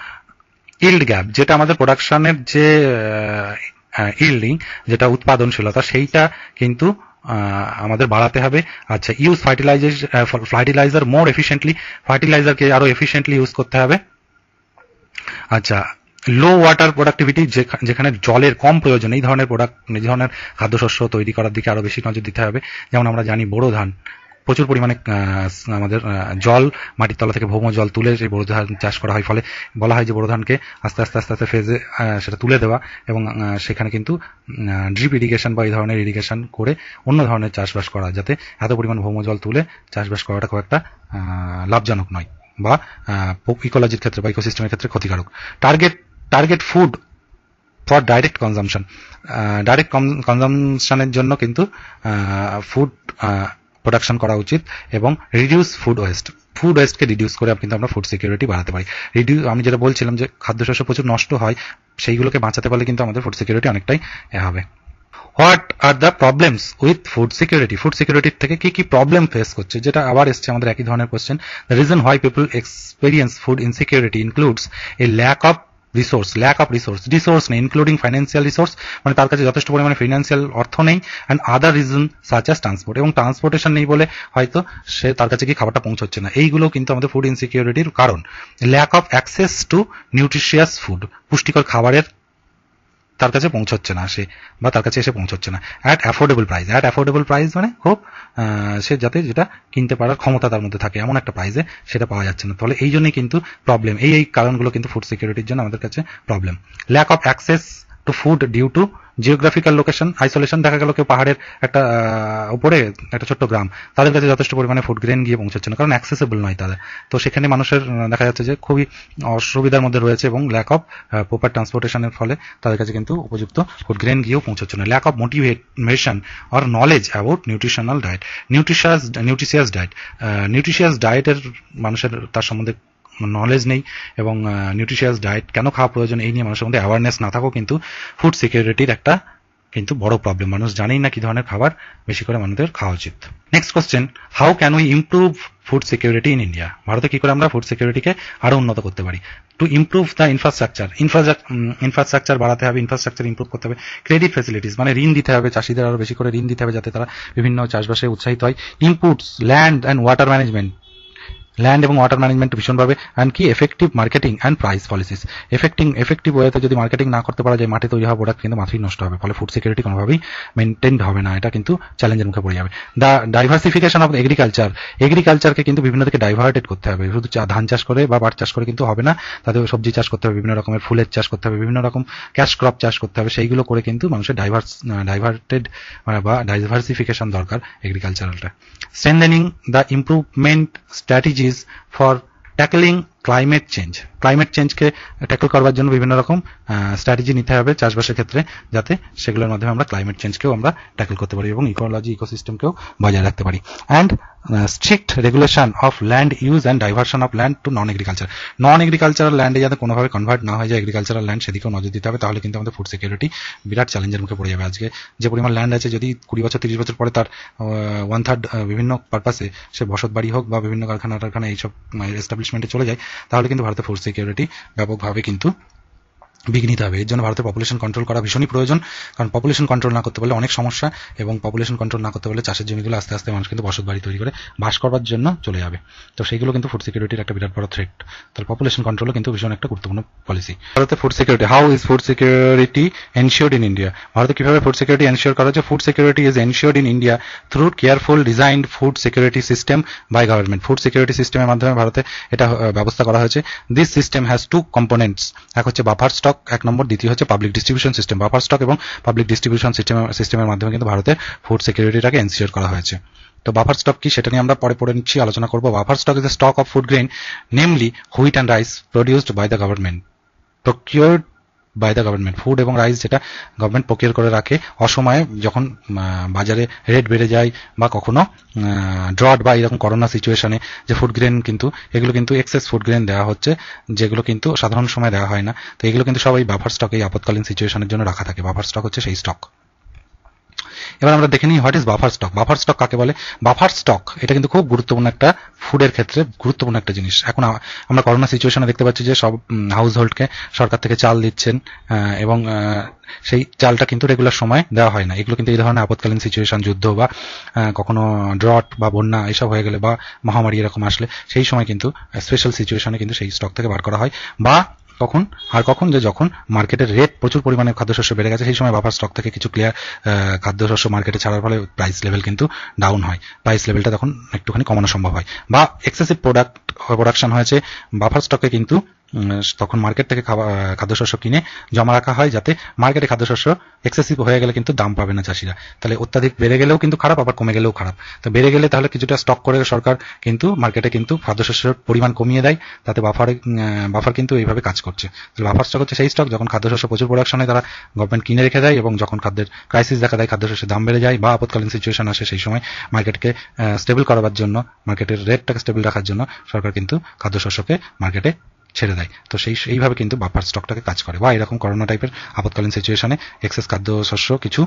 ইল্ড গ্যাপ যেটা আমাদের প্রোডাকশনের যে ইল্ডিং যেটা উৎপাদনশীলতা, সেইটা কিন্তু আমাদের বাড়াতে হবে। আচ্ছা use fertiliser fertiliser more efficiently ফার্টিলাইজারকে আরও এফিসিয়েন্টলি ইউজ করতে হবে। আচ্ছা লো ওয়াটার প্রোডাক্টিভিটি যেখানে জলের কম প্রয়োজন, এই ধরনের প্রোডাক্ট এই ধরনের খাদ্যশস্য তৈরি করার দিকে আরও বেশি নজর দিতে হবে। যেমন আমরা জানি বোরো ধান, প্রচুর পরিমাণে আমাদের জল, মাটির তলা থেকে ভৌম জল তুলে সেই বোরো ধান চাষ করা হয়। ফলে বলা হয় যে বোরো ধানকে আস্তে আস্তে আস্তে আস্তে ফেজে সেটা তুলে দেওয়া এবং সেখানে কিন্তু ড্রিপ ইরিগেশন বা এই ধরনের ইরিগেশন করে অন্য ধরনের চাষবাস করা, যাতে এত পরিমাণ ভৌম জল তুলে চাষবাস করাটা খুব একটা লাভজনক নয়। বা ইকোলজির ক্ষেত্রে বা ইকোসিস্টেমের ক্ষেত্রে ক্ষতিকারক। Target target food for direct consumption direct কনজামশনের জন্য কিন্তু ফুড প্রোডাকশন করা উচিত এবং রিডিউস ফুড ওয়েস্ট ফুড ওয়েস্টকে রিডিউস করে কিন্তু আমরা ফুড সিকিউরিটি বাড়াতে পারি। রিডিউস আমি যেটা বলছিলাম যে, খাদ্যশস্য প্রচুর নষ্ট হয়, সেইগুলোকে বাঁচাতে পারলে কিন্তু আমাদের ফুড সিকিউরিটি অনেকটাই হবে। What are the problems with food security food সিকিউরিটির থেকে কি কি প্রবলেম ফেস করছে? যেটা আবার এসছে আমাদের একই ধরনের question the reason why people experience food insecurity includes a lack of resource lack of resource resource নেই ইনক্লুডিং ফাইন্যান্সিয়াল রিসোর্স মানে তার কাছে যথেষ্ট পরিমাণে ফিনান্সিয়াল অর্থ নেই and other reason such as transport এবং ট্রান্সপোর্টেশন নেই বলে হয়তো সে তার কাছে কি খাবারটা পৌঁছচ্ছে না। এইগুলো কিন্তু আমাদের ফুড ইনসিকিউরিটির কারণ। Lack of access to nutritious food পুষ্টিকর খাবারের তার কাছে পৌঁছচ্ছে না সে, বা তার কাছে এসে পৌঁছচ্ছে না। At affordable price at affordable price মানে খুব সে যাতে যেটা কিনতে পারার ক্ষমতা তার মধ্যে থাকে, এমন একটা প্রাইসে সেটা পাওয়া যাচ্ছে না। তাহলে এই জন্যই কিন্তু প্রবলেম এই এই কারণগুলো কিন্তু ফুড সিকিউরিটির জন্য আমাদের কাছে problem lack of access to food due to geographical location isolation দেখা গেল কেউ পাহাড়ের একটা উপরে একটা ছোট্ট গ্রাম, তাদের কাছে যথেষ্ট পরিমাণে ফুড গ্রেন গিয়ে পৌঁছাচ্ছে না, কারণ অ্যাক্সেসেবল নয় তাদের। তো সেখানে মানুষের দেখা যাচ্ছে যে খুবই অসুবিধার মধ্যে রয়েছে এবং ল্যাক অফ প্রপার ট্রান্সপোর্টেশনের ফলে তাদের কাছে কিন্তু উপযুক্ত ফুড গ্রেন গিয়েও পৌঁছাচ্ছে না। Lack of motivation or knowledge about nutritional diet nutritious nutritious diet nutritious ডায়েটের মানুষের, তার সম্বন্ধে নলেজ নেই এবং নিউট্রিশিয়াস ডায়েট কেন খাওয়া প্রয়োজন এই নিয়ে মানুষের মধ্যে অ্যাওয়ারনেস না থাকো কিন্তু ফুড সিকিউরিটির একটা কিন্তু বড় প্রবলেম মানুষ জানেই না কি ধরনের খাবার বেশি করে মানুষদের খাওয়া উচিত। Next question how can we improve food security in India ভারতে কি করে আমরা ফুড সিকিউরিটিকে আরও উন্নত করতে পারি? To improve the infrastructure infrastructure বাড়াতে হবে ইনফ্রাস্ট্রাকচার ইমপ্রুভ করতে হবে ক্রেডিট ফেসিলিটিস মানে ঋণ দিতে হবে, চাষিদের আরও বেশি করে ঋণ দিতে হবে যাতে তারা বিভিন্ন চাষবাসে উৎসাহিত হয়। Inputs land and water management land এবং ওয়াটার ম্যানেজমেন্ট ভীষণভাবে অ্যান্ড কি? Effective marketing and price policies affecting effective ওয়েতে যদি মার্কেটিং না করতে পারা যায় মাঠে তৈরি হওয়া প্রোডাক্ট কিন্তু মাঠেই নষ্ট হবে। ফলে ফুড সিকিউরিটি কোনোভাবেই মেনটেন্ড হবে না। এটা কিন্তু চ্যালেঞ্জের মুখে পড়ে যাবে। দা ডাইভার্সিফিকেশন অফ এগ্রিকালচার এগ্রিকালচারকে কিন্তু বিভিন্ন দিকে ডাইভার্টেড করতে হবে। শুধু ধান চাষ করে বা পাট চাষ করে কিন্তু হবে না। তাদের সবজি চাষ করতে হবে, বিভিন্ন রকমের ফুলের চাষ করতে হবে, বিভিন্ন রকম ক্যাশ ক্রপ চাষ করতে হবে। সেইগুলো করে কিন্তু মানুষের ডাইভার্স ডাইভার্টেড বা ডাইভার্সিফিকেশন দরকার এগ্রিকালচারালটা strengthening the improvement strategies for tackling climate change climate চেঞ্জকে tackle করবার জন্য বিভিন্ন রকম স্ট্র্যাটেজি নিতে হবে চাষবাসের ক্ষেত্রে, যাতে সেগুলোর মাধ্যমে আমরা ক্লাইমেট চেঞ্জকেও আমরা ট্যাকল করতে পারি এবং ইকোলজি ইকোসিস্টেমকেও বজায় রাখতে পারি। And strict regulation of land use and diversion of land to non agriculture non agricultural ল্যান্ডে যাতে কোনোভাবে কনভার্ট না হয়ে যায় এগ্রিকালচারাল ল্যান্ড সেদিকেও নজর দিতে হবে, তাহলে কিন্তু আমাদের ফুড সিকিউরিটি বিরাট চ্যালেঞ্জের মুখে পড়ে যাবে। আজকে যে পরিমাণ ল্যান্ড আছে, যদি কুড়ি বছর, তিরিশ বছর পরে তার ওয়ান থার্ড বিভিন্ন পারপাসে সে বসত বাড়ি হোক বা বিভিন্ন কারখানা টারখানা এইসব এস্টাবলিশমেন্টে চলে যায় তাহলে কিন্তু ভারতের ফুড সিকিউরিটি ব্যাপকভাবে কিন্তু বিঘ্নিত হবে। এর জন্য ভারতের পপুলেশন কন্ট্রোল করা ভীষণই প্রয়োজন। কারণ পপুলেশন কন্ট্রোল না করতে পারলে অনেক সমস্যা এবং পপুলেশন কন্ট্রোল না করতে পারলে চাষের জমিগুলো আস্তে আস্তে মানুষ কিন্তু বসত বাড়ি তৈরি করে বাস করবার জন্য চলে যাবে। তো সেইগুলো কিন্তু ফুড সিকিউরিটির একটা বিরাট বড় থ্রেট তাহলে পপুলেশন কন্ট্রোলও কিন্তু ভীষণ একটা গুরুত্বপূর্ণ পলিসি ভারতে food security how is food security ensured in India ভারতে কীভাবে ফুড সিকিউরিটি এনশিওর করা হচ্ছে food security is ensured in India through careful designed food security system by government food security সিস্টেমের মাধ্যমে ভারতে এটা ব্যবস্থা করা হয়েছে। This system has two components এক হচ্ছে বাফার স্টক এক নম্বর। দ্বিতীয় হচ্ছে public distribution system buffer stock এবং পাবলিক ডিস্ট্রিবিউশন সিস্টেম সিস্টেমের মাধ্যমে কিন্তু ভারতের ফুড সিকিউরিটিটাকে এনসিওর করা হয়েছে। তো বাফার স্টক কি? সেটা নিয়ে আমরা পরে পড়ে নিচ্ছি, আলোচনা করব। Buffer stock is stock of food grain namely wheat and rice produced by the government procured by the government food এবং রাইস যেটা গভর্নমেন্ট প্রক্রিয়ার করে রাখে অসময়ে যখন বাজারে রেট বেড়ে যায় বা কখনো ড্রট বা এরকম করোনা সিচুয়েশনে যে ফুড গ্রেন কিন্তু, এগুলো কিন্তু এক্সেস ফুড গ্রেন দেওয়া হচ্ছে, যেগুলো কিন্তু সাধারণ সময় দেওয়া হয় না। তো এগুলো কিন্তু সবাই বাফার স্টক এই আপতকালীন সিচুয়েশনের জন্য রাখা থাকে। বাফার স্টক হচ্ছে সেই স্টক এবার আমরা দেখে নিই what is buffer stock buffer stock কাকে বলে? বাফার স্টক এটা কিন্তু খুব গুরুত্বপূর্ণ একটা ফুডের ক্ষেত্রে গুরুত্বপূর্ণ একটা জিনিস। এখন আমরা করোনা সিচুয়েশনে দেখতে পাচ্ছি যে সব হাউস হোল্ডকে সরকার থেকে চাল দিচ্ছেন এবং সেই চালটা কিন্তু রেগুলার সময় দেওয়া হয় না। এগুলো কিন্তু এই ধরনের আপতকালীন সিচুয়েশন যুদ্ধ বা কখনো ড্রট বা বন্যা এসব হয়ে গেলে বা মহামারী এরকম আসলে সেই সময় কিন্তু স্পেশাল সিচুয়েশনে কিন্তু সেই স্টক থেকে বার করা হয়। বা কখন আর কখন যে যখন মার্কেটের রেট প্রচুর পরিমাণে খাদ্যশস্য বেড়ে গেছে, সেই সময় বাফার স্টক থেকে কিছু ক্লিয়ার খাদ্যশস্য মার্কেটে ছাড়ার ফলে প্রাইস লেভেল কিন্তু ডাউন হয়। প্রাইস লেভেলটা তখন একটুখানি কমানো সম্ভব হয়। বা এক্সেসিভ প্রোডাক্ট প্রোডাকশন হয়েছে, বাফার স্টকে কিন্তু তখন মার্কেট থেকে খাদ্যশস্য কিনে জমা রাখা হয় যাতে মার্কেটে খাদ্যশস্য এক্সেসিভ হয়ে গেলে কিন্তু দাম পাবে না চাষিরা। তাহলে অত্যাধিক বেড়ে গেলেও কিন্তু খারাপ, আবার কমে গেলেও খারাপ। তো বেড়ে গেলে তাহলে কিছুটা স্টক করে সরকার কিন্তু মার্কেটে কিন্তু খাদ্যশস্যের পরিমাণ কমিয়ে দেয়, তাতে বাফার বাফার কিন্তু এইভাবে কাজ করছে। বাফার স্টক হচ্ছে সেই স্টক যখন খাদ্যশস্য প্রচুর প্রোডাকশনে তারা গভর্নমেন্ট কিনে রেখে দেয় এবং যখন খাদ্যের ক্রাইসিস দেখা দেয় খাদ্যশস্যের দাম বেড়ে যায় বা আপতকালীন সিচুয়েশন আসে সেই সময় মার্কেটকে স্টেবল করাবার জন্য মার্কেটের রেটটাকে স্টেবল রাখার জন্য সরকার কিন্তু খাদ্যশস্যকে মার্কেটে ছেড়ে দেয়। তো সেই এইভাবে কিন্তু বাফার স্টকটাকে কাজ করে। বা এরকম করোনা টাইপের আপতকালীন সিচুয়েশনে এক্সেস খাদ্য, শস্য কিছু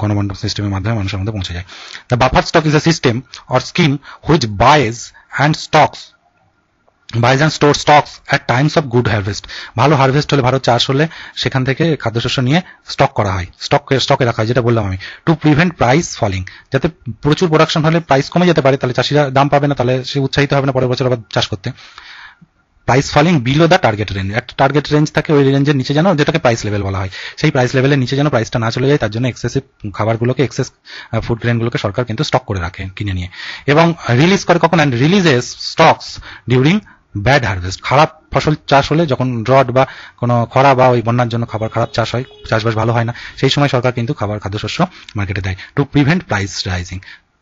গণবন্টন সিস্টেমের মাধ্যমে মানুষের মধ্যে পৌঁছে যায়। The buffer stock is a system or scheme which buys and stocks buys and store stocks at times of good harvest ভালো হারভেস্ট হলে, ভালো চাষ হলে সেখান থেকে খাদ্যশস্য নিয়ে স্টক করা হয়। স্টক স্টকে রাখা হয়, যেটা বললাম আমি। টু প্রিভেন্ট প্রাইস ফলিং যাতে প্রচুর প্রোডাকশন হলে প্রাইস কমে যেতে পারে, তাহলে চাষিরা দাম পাবে না, তাহলে সে উৎসাহিত হবে না পরের বছর আবার চাষ করতে। Price falling below the target range একটা টার্গেট রেঞ্জ থাকে ওই রেঞ্জের নিচে যেন যেটাকে প্রাইস লেভেল বলা হয়। সেই প্রাইস লেভেলের নিচে যেন প্রাইসটা না চলে যায়, তার জন্য এক্সেসিভ খাবারগুলোকে এক্সেস ফুড গ্রেনগুলোকে সরকার কিন্তু স্টক করে রাখে কিনে নিয়ে। এবং রিলিজ করে কখন? And releases stocks during bad harvest খারাপ ফসল চাষ হলে যখন ড্রট বা কোনো খরা বা ওই বন্যার জন্য খাবার খারাপ চাষ হয়, চাষবাস ভালো হয় না, সেই সময় সরকার কিন্তু খাবার খাদ্যশস্য মার্কেটে দেয়। টু প্রিভেন্ট প্রাইস রাইজিং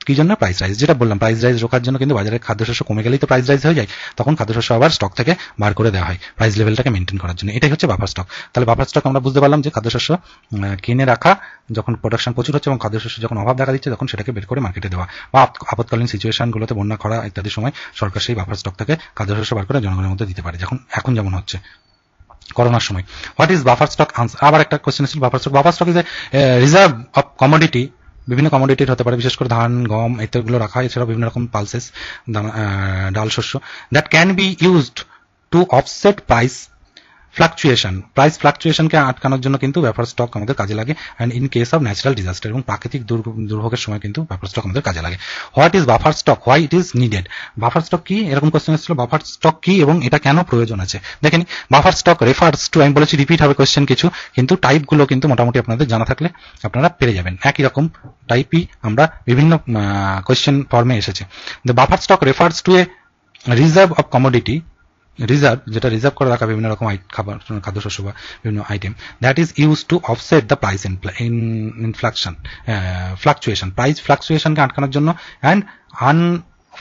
কি জন্য প্রাইস রাইজ যেটা বললাম প্রাইস রাইজ রোখার জন্য কিন্তু বাজারে খাদ্যশস্য কমে গেলেই তো প্রাইস রাইজ হয়ে যায়। তখন খাদ্যশস্য আবার স্টক থেকে বার করে দেওয়া হয় প্রাইস লেভেলটাকে মেনটেন করার জন্য। এটাই হচ্ছে বাফার স্টক তাহলে বাফার স্টক আমরা বুঝতে পারলাম যে খাদ্যশস্য কিনে রাখা যখন প্রোডাকশন প্রচুর হচ্ছে এবং খাদ্যশস্য যখন অভাব দেখা দিচ্ছে তখন সেটাকে বের করে মার্কেটে দেওয়া বা আপৎকালীন সিচুয়েশনগুলোতে বন্যা, খরা ইত্যাদি সময় সরকার সেই বাফার স্টক থেকে খাদ্যশস্য বার করে জনগণের মধ্যে দিতে পারে। যখন, এখন যেমন হচ্ছে করোনার সময়। What is buffer stock answer আবার একটা কোয়েশ্চেন ছিল buffer stock buffer stock is reserve of commodity বিভিন্ন কমোডিটির হতে পারে, বিশেষ করে ধান, গম ইত্যাদিগুলো রাখা হয়। এছাড়াও বিভিন্ন রকম পালসেস ডাল শস্য। That can be used to offset price fluctuation price ফ্লাকচুয়েশনকে আটকানোর জন্য কিন্তু ব্যাপার স্টক আমাদের কাজে লাগে। And in case of natural disaster এবং প্রাকৃতিক দুর্ভোগের সময় কিন্তু ব্যাপার স্টক আমাদের কাজে লাগে। What is buffer stock why it is needed buffer stock কি? এরকম কোয়েশ্চেন এসেছিল। বাফার স্টক কি এবং এটা কেন প্রয়োজন আছে? দেখেন বাফার স্টক রেফার্স টু আমি বলেছি রিপিট হবে কোয়েশ্চেন কিছু, কিন্তু টাইপগুলো কিন্তু মোটামুটি আপনাদের জানা থাকলে আপনারা পেরে যাবেন। একই রকম টাইপই আমরা বিভিন্ন কোয়েশ্চেন ফর্মে এসেছে। The buffer stock refers to a reserve of commodity reserve যেটা রিজার্ভ করে রাখা বিভিন্ন রকম খাবার, খাদ্যশস্য বা বিভিন্ন item that is use to offset the price in inflation fluctuation price ফ্লাকচুয়েশনকে আটকানোর জন্য and An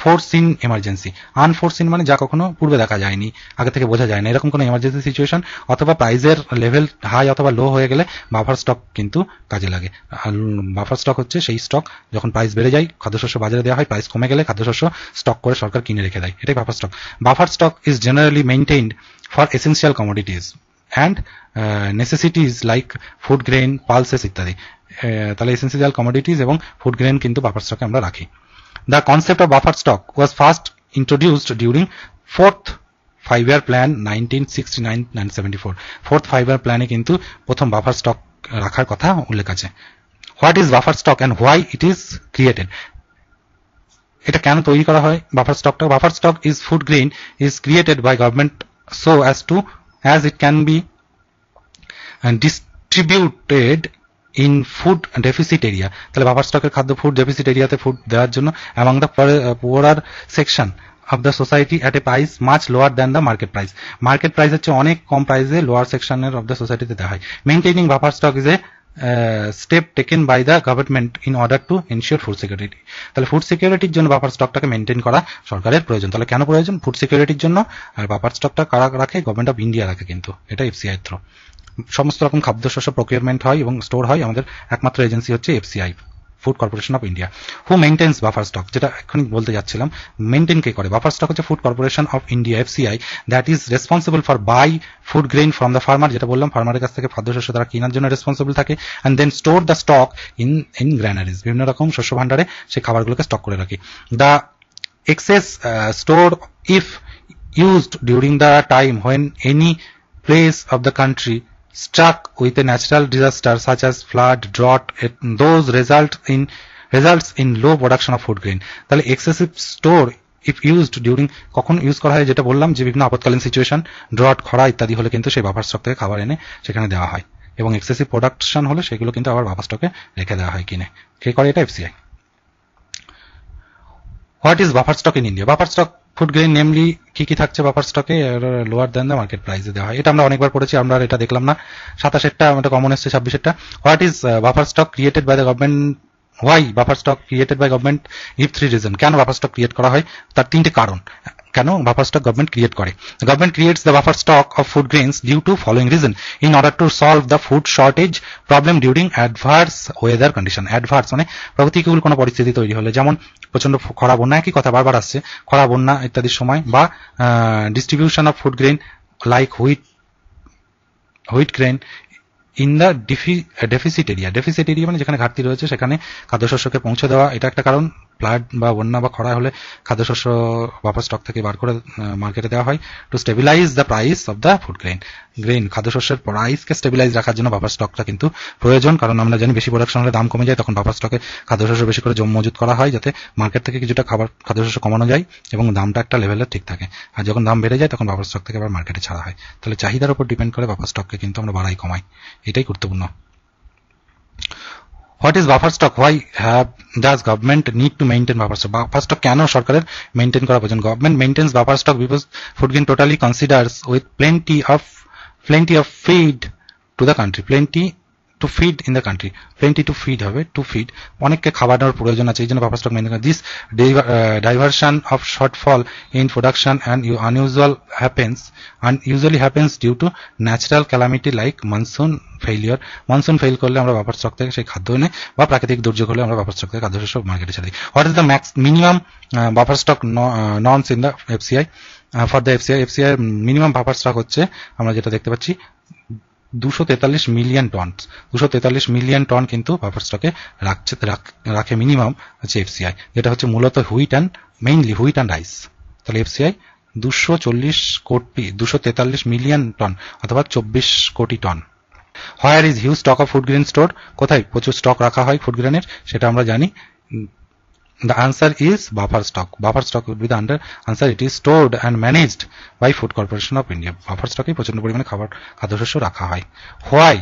foreseen emergency unforeseen মানে যা কখনো পূর্বে দেখা যায়নি, আগে থেকে বোঝা যায় না, এরকম কোনো এমার্জেন্সি সিচুয়েশন অথবা প্রাইজের লেভেল হাই অথবা লো হয়ে গেলে বাফার স্টক কিন্তু কাজে লাগে। বাফার স্টক হচ্ছে সেই স্টক যখন প্রাইস বেড়ে যায়, খাদ্যশস্য বাজারে দেওয়া হয় প্রাইস কমে গেলে খাদ্যশস্য স্টক করে সরকার কিনে রেখে দেয়। এটাই buffer stock buffer stock is generally maintained for essential commodities and necessities like food grain pulses ইত্যাদি। তাহলে এসেন্সিয়াল কমোডিটিস এবং ফুড গ্রেন কিন্তু বাফার স্টকে আমরা রাখি। The concept of buffer stock was first introduced during fourth five year plan 1969-1974 fourth five year প্ল্যানে কিন্তু প্রথম বাফার স্টক রাখার কথা উল্লেখ আছে। What is buffer stock and why it is created এটা কেন তৈরি করা হয় বাফার স্টকটা buffer stock is food grain is created by government so as to as it can be distributed in food deficit area তাহলে buffer স্টকের খাদ্য food deficit এরিয়াতে ফুড দেওয়ার জন্য among the poor section of the society at a price much lower than the market price market price হচ্ছে অনেক কম প্রাইসে lower সেকশনের অফ দ্য সোসাইটিতে দেওয়া হয়। Maintaining buffer stock is a step taken by the government in order to ensure food security তাহলে food সিকিউরিটির জন্য বাফার স্টকটাকে মেনটেন করা সরকারের প্রয়োজন। তাহলে কেন প্রয়োজন? ফুড সিকিউরিটির জন্য, আর বাফার স্টকটা কারা রাখে? গভর্নমেন্ট অফ ইন্ডিয়া রাখে কিন্তু। এটা এফসিআই থ্রো সমস্ত রকম খাদ্যশস্য প্রকিউরমেন্ট হয় এবং স্টোর হয়। আমাদের একমাত্র এজেন্সি হচ্ছে FCI Food Corporation of India who maintains buffer stock যেটা এখনই বলতে যাচ্ছিলাম মেনটেন কে করে? বাফার স্টক হচ্ছে Food Corporation of India FCI that is responsible for buy food grain from the farmer যেটা বললাম ফার্মারের কাছ থেকে খাদ্যশস্য তারা কেনার জন্য রেসপন্সিবল থাকে and then store the stock in in granaries বিভিন্ন রকম শস্য ভান্ডারে সেই খাবারগুলোকে স্টক করে রাখি। The excess store if used during the time when any place of the country struck with a natural disaster such as flood, drought, those result in results in low production of food grain. তাহলে excessive store if used during কখন use করা হয় যেটা বললাম যে বিভিন্ন আপতকালীন situation drought খরা ইত্যাদি হলে কিন্তু সেই বাফার স্টক থেকে খাবার এনে সেখানে দেওয়া হয়। এবং এক্সেসিভ প্রোডাকশন হলে সেগুলো কিন্তু আবার বাফার স্টকে রেখে দেওয়া হয় কিনে। কে করে এটা? FCI what is buffer stock in India buffer stock food grain namely কি কি থাকছে বাফার স্টকে লোয়ার দেন দ্য মার্কেট প্রাইসে দেওয়া হয়। এটা আমরা অনেকবার পড়েছি, আমরা এটা দেখলাম না। সাতাশেরটা আমাদের কমন এসছে ছাব্বিশেরটা what is buffer stock created by the government why buffer stock created by government if three reason কেন বাফার স্টক ক্রিয়েট করা হয়? তার তিনটে কারণ। কেন বাফার স্টক গভর্নমেন্ট ক্রিয়েট করে? Government creates the buffer stock of food grains due to following reason in order to solve the food shortage problem during adverse weather condition adverse মানে প্রতিকূল কোনো পরিস্থিতি তৈরি হলে, যেমন প্রচণ্ড খরা, বন্যা, একই কথা বারবার আসছে, খরা, বন্যা ইত্যাদির সময় বা distribution of food grain like wheat wheat grain in the deficit area deficit area মানে যেখানে ঘাটতি রয়েছে, সেখানে খাদ্যশস্যকে পৌঁছে দেওয়া, এটা একটা কারণ। ফ্লাড বা বন্যা বা খরা হলে খাদ্যশস্য বাফার স্টক থেকে বার করে মার্কেটে দেওয়া হয় to stabilise the price of the food grain grain খাদ্যশস্যের প্রাইসকে স্টেবিলাইজ রাখার জন্য বাফার স্টকটা কিন্তু প্রয়োজন, কারণ আমরা জানি বেশি প্রোডাকশন হলে দাম কমে যায়, তখন বাফার স্টকে খাদ্যশস্য বেশি করে জম মজুত করা হয়, যাতে মার্কেট থেকে কিছুটা খাবার, খাদ্যশস্য কমানো যায় এবং দামটা একটা লেভেলে ঠিক থাকে। আর যখন দাম বেড়ে যায়, তখন বাফার স্টক থেকে আবার মার্কেটে ছাড়া হয়। তাহলে চাহিদার উপর ডিপেন্ড করে বাফার স্টককে কিন্তু আমরা বাড়াই, কমাই। এটাই গুরুত্বপূর্ণ। What is buffer stock why have does government need to maintain buffer stock buffer stock কেন সরকারের মেনটেন করা প্রয়োজন? Government maintains buffer stock because food grain totally considers with plenty of plenty of feed to the country plenty to feed in the country plenty to feed হবে to feed অনেককে খাবার দেওয়ার প্রয়োজন আছে এই জন্য বাফার স্টক করে। This diversion of shortfall in production and you unusual happens usually happens due to natural calamity like monsoon failure. Monsoon fail করলে আমরা বাফার স্টক থেকে সেই খাদ্য এনে বা প্রাকৃতিক দুর্যোগ হলে আমরা বাফার স্টক থেকে খাদ্যশস্য মার্কেটে ছেড়ে দিই what is the max minimum buffer stock norms in the FCI for the FCI FCI minimum buffer stock হচ্ছে, আমরা যেটা দেখতে পাচ্ছি দুশো তেতাল্লিশ মিলিয়ন টন দুশো তেতাল্লিশ মিলিয়ন টন কিন্তু বাফার স্টকে রাখছে রাখে মিনিমাম হচ্ছে এফসিআই যেটা হচ্ছে মূলত wheat and mainly wheat and rice তাহলে এফসিআই দুশো চল্লিশ কোটি দুশো তেতাল্লিশ মিলিয়ন টন অথবা চব্বিশ কোটি ton. Where is huge stock of food grain store কোথায় প্রচুর স্টক রাখা হয় ফুড গ্রেনের সেটা আমরা জানি। The answer is buffer stock. Buffer stock would be the under answer. It is stored and managed by Food Corporation of India. Buffer stock এ প্রচণ্ড পরিমাণে খাবার খাদ্যশস্য রাখা হয় why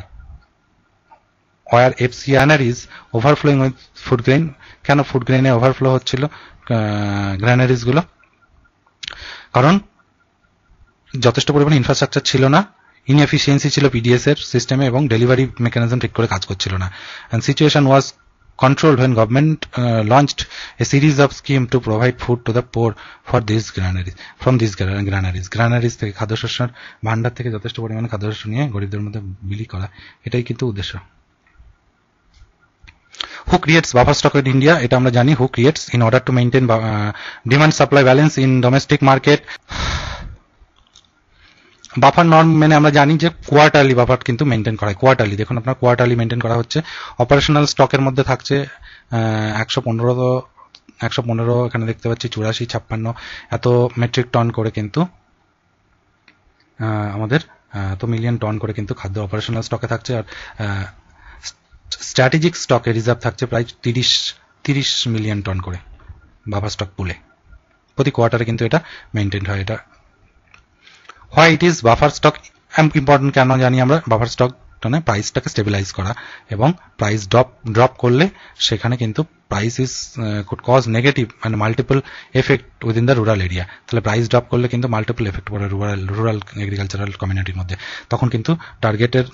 were এফসিআনার is overflowing with food grain কেন food গ্রেনে overflow হচ্ছিল গ্র্যানারিজগুলো কারণ যথেষ্ট পরিমাণে ইনফ্রাস্ট্রাকচার ছিল না ইনএফিসিয়েন্সি ছিল পিডিএস এর সিস্টেমে এবং ডেলিভারি মেকানিজম ঠিক করে কাজ করছিল না and situation was controlled when government uh, launched a series of scheme to provide food to the poor for these granaries from these granaries granaries থেকে খাদ্যশস্যের ভান্ডার থেকে যথেষ্ট পরিমাণে খাদ্যশস্য নিয়ে গরিবদের মধ্যে বিলি করা এটাই কিন্তু উদ্দেশ্য who creates buffer stock in India এটা আমরা জানি creates in order to maintain uh, demand supply balance in domestic market buffer norm মেনে আমরা জানি যে কোয়ার্টারলি বাফার কিন্তু মেনটেন করা হয় কোয়ার্টারলি দেখুন আপনার কোয়ার্টারলি মেনটেন করা হচ্ছে। অপারেশনাল স্টকের মধ্যে থাকছে একশো পনেরো একশো পনেরো, এখানে দেখতে পাচ্ছি চুরাশি, ছাপ্পান্ন। এত মেট্রিক টন করে কিন্তু আমাদের এত মিলিয়ন টন করে কিন্তু খাদ্য অপারেশনাল স্টকে থাকছে। আর স্ট্র্যাটেজিক স্টকে রিজার্ভ থাকছে প্রায় তিরিশ তিরিশ মিলিয়ন টন করে বাফার স্টক পুলে প্রতি কোয়ার্টারে কিন্তু এটা মেনটেন হয়। এটা why it is buffer stock important কেন জানি আমরা? বাফার স্টক মানে প্রাইসটাকে স্টেবিলাইজ করা এবং প্রাইস ড্রপ ড্রপ করলে সেখানে কিন্তু price is could cause negative মানে multiple effect within the rural area তাহলে প্রাইস ড্রপ করলে কিন্তু মাল্টিপল এফেক্ট পড়ে রুরাল রুরাল এগ্রিকালচারাল কমিউনিটির মধ্যে। তখন কিন্তু টার্গেটের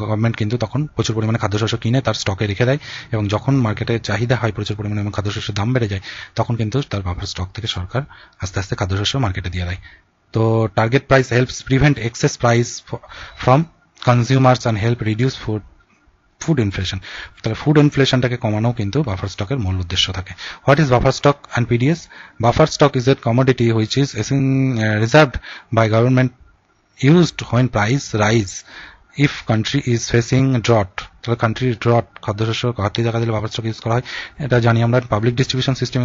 গভর্নমেন্ট কিন্তু তখন প্রচুর পরিমাণে খাদ্যশস্য কিনে তার স্টকে রেখে দেয় এবং যখন মার্কেটে চাহিদা হয় প্রচুর পরিমাণে এবং খাদ্যশস্যের দাম বেড়ে যায়, তখন কিন্তু তার বাফার স্টক থেকে সরকার আস্তে আস্তে খাদ্যশস্য মার্কেটে দিয়ে দেয়। তো target price helps prevent excess price from consumers and help reduce food food inflation তাহলে ফুড ইনফ্লেশনটাকে কমানো কিন্তু বাফার স্টকের মূল উদ্দেশ্য থাকে। What is buffer stock and PDS buffer stock is a commodity which is reserved by government used when price rise. If country is facing drought তাহলে country drought খাদ্যশস্য, ঘাটতি দেখা দিলে স্টক ইউজ করা হয়। এটা জানি আমরা public distribution system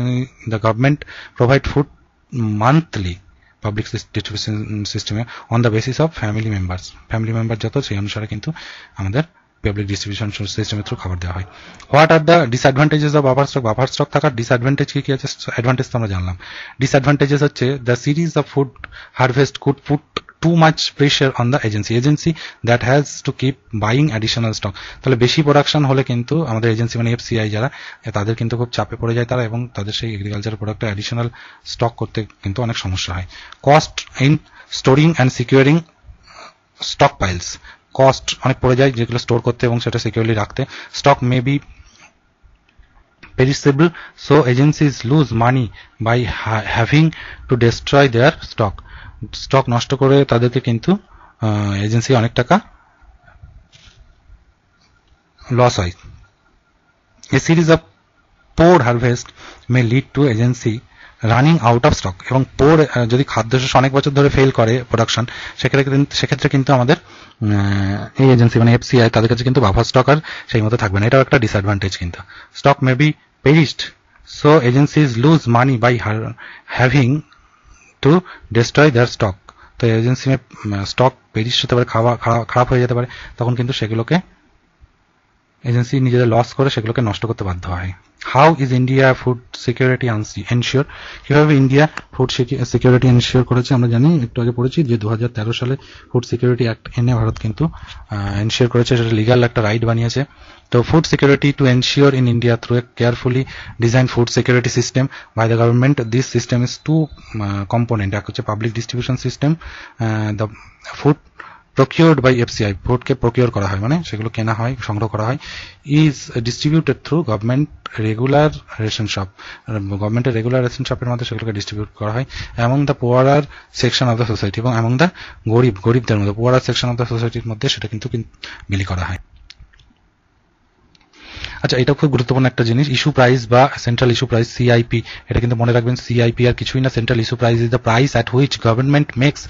the government provide food monthly public distribution সিস্টেমে on the basis of family members family member যত সেই অনুসারে কিন্তু আমাদের পাবলিক ডিস্ট্রিবিউশন সিস্টেমের থ্রু খাবার দেওয়া হয়। What are the disadvantages of buffer stock buffer stock থাকার ডিসঅ্যাডভান্টেজ কি কি আছে? অ্যাডভান্টেজ তো আমরা জানলাম। ডিসঅ্যাডভান্টেজেস হচ্ছে the series of food harvest could food too much pressure on the agency. Agency that has to keep buying additional stock. তাহলে বেশি প্রোডাকশন হলে কিন্তু আমাদের এজেন্সি মানে এফসিআই যারা, তাদের কিন্তু খুব চাপে পড়ে যায় তারা এবং তাদের সেই এগ্রিকালচার প্রোডাক্টে অ্যাডিশনাল স্টক করতে কিন্তু অনেক সমস্যা হয়। Cost in storing and securing stock piles cost অনেক পড়ে যায় যেগুলো স্টোর করতে এবং সেটা সিকিউরলি রাখতে। Stock may be perishable, so agencies lose money by ha, having to their stock. Stock নষ্ট করে তাদেরকে কিন্তু এজেন্সি অনেক টাকা লস হয়। A series of poor harvest may lead to agency running out of stock এবং poor যদি খাদ্যশস্য অনেক বছর ধরে ফেল করে প্রোডাকশন সেক্ষেত্রে সেক্ষেত্রে কিন্তু আমাদের এই এজেন্সি মানে এফসিআই তাদের কাছে কিন্তু বাফার স্টক আর সেই মতো থাকবে না। এটাও একটা ডিসঅ্যাডভান্টেজ কিন্তু। Stock may be perished so agencies lose money by having to destroy their stock তো এজেন্সি স্টক পেরিস হতে পারে খাওয়া খারাপ হয়ে যেতে পারে, তখন কিন্তু সেগুলোকে এজেন্সি নিজেদের লস করে সেগুলোকে নষ্ট করতে বাধ্য হয়। How is India food security ensure কীভাবে ইন্ডিয়া ফুড সিকিউরিটি এনশিওর করেছে? আমরা জানি, একটু আগে পড়েছি যে দু হাজার তেরো সালে ফুড সিকিউরিটি অ্যাক্ট এনে ভারত কিন্তু এনশিওর করেছে, সেটা লিগাল একটা রাইট বানিয়েছে। তো food security to ensure in India through a carefully design food security system by the government this system is two component এক হচ্ছে public distribution system the food procured by FCI ফুডকে procure করা হয় মানে সেগুলো কেনা হয়, সংগ্রহ করা হয় is distributed through government regular ration shop গভর্নমেন্টের রেগুলার রেশন শপের মধ্যে সেগুলোকে ডিস্ট্রিবিউট করা হয় among the poorer section of the society এবং এমং দ্য গরিব, গরিবদের মধ্যে পোয়ারার সেকশন অফ দ্য সোসাইটির মধ্যে সেটা কিন্তু বিলি করা হয়। আচ্ছা এটা খুব গুরুত্বপূর্ণ একটা জিনিস। ইস্যু প্রাইস বা সেন্ট্রাল ইস্যু প্রাইস সিআইপি এটা কিন্তু মনে রাখবেন সিআইপি আর কিছুই না। Central issue price is the price at which government makes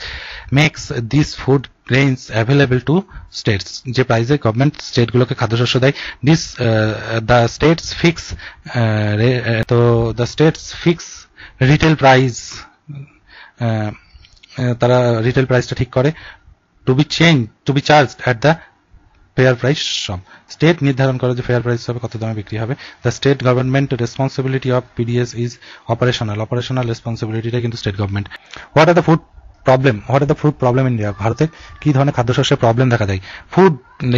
makes this food grains available to states যে প্রাইসে গভর্নমেন্ট স্টেটগুলোকে খাদ্যশস্য দেয় দিস দ্য স্টেটস ফিক্স তো the states fix retail price তারা রিটেল প্রাইসটা ঠিক করে। To be change to be charge at the fair price some. State নির্ধারণ করে যে ফেয়ার প্রাইস হবে, কত দামে বিক্রি হবে। The state government responsibility of PDS is operational operational রেসপন্সিবিলিটিটা কিন্তু state government what are the food problem what are the food problem India ভারতে কি ধরনের খাদ্যশস্যের প্রবলেম দেখা যায় food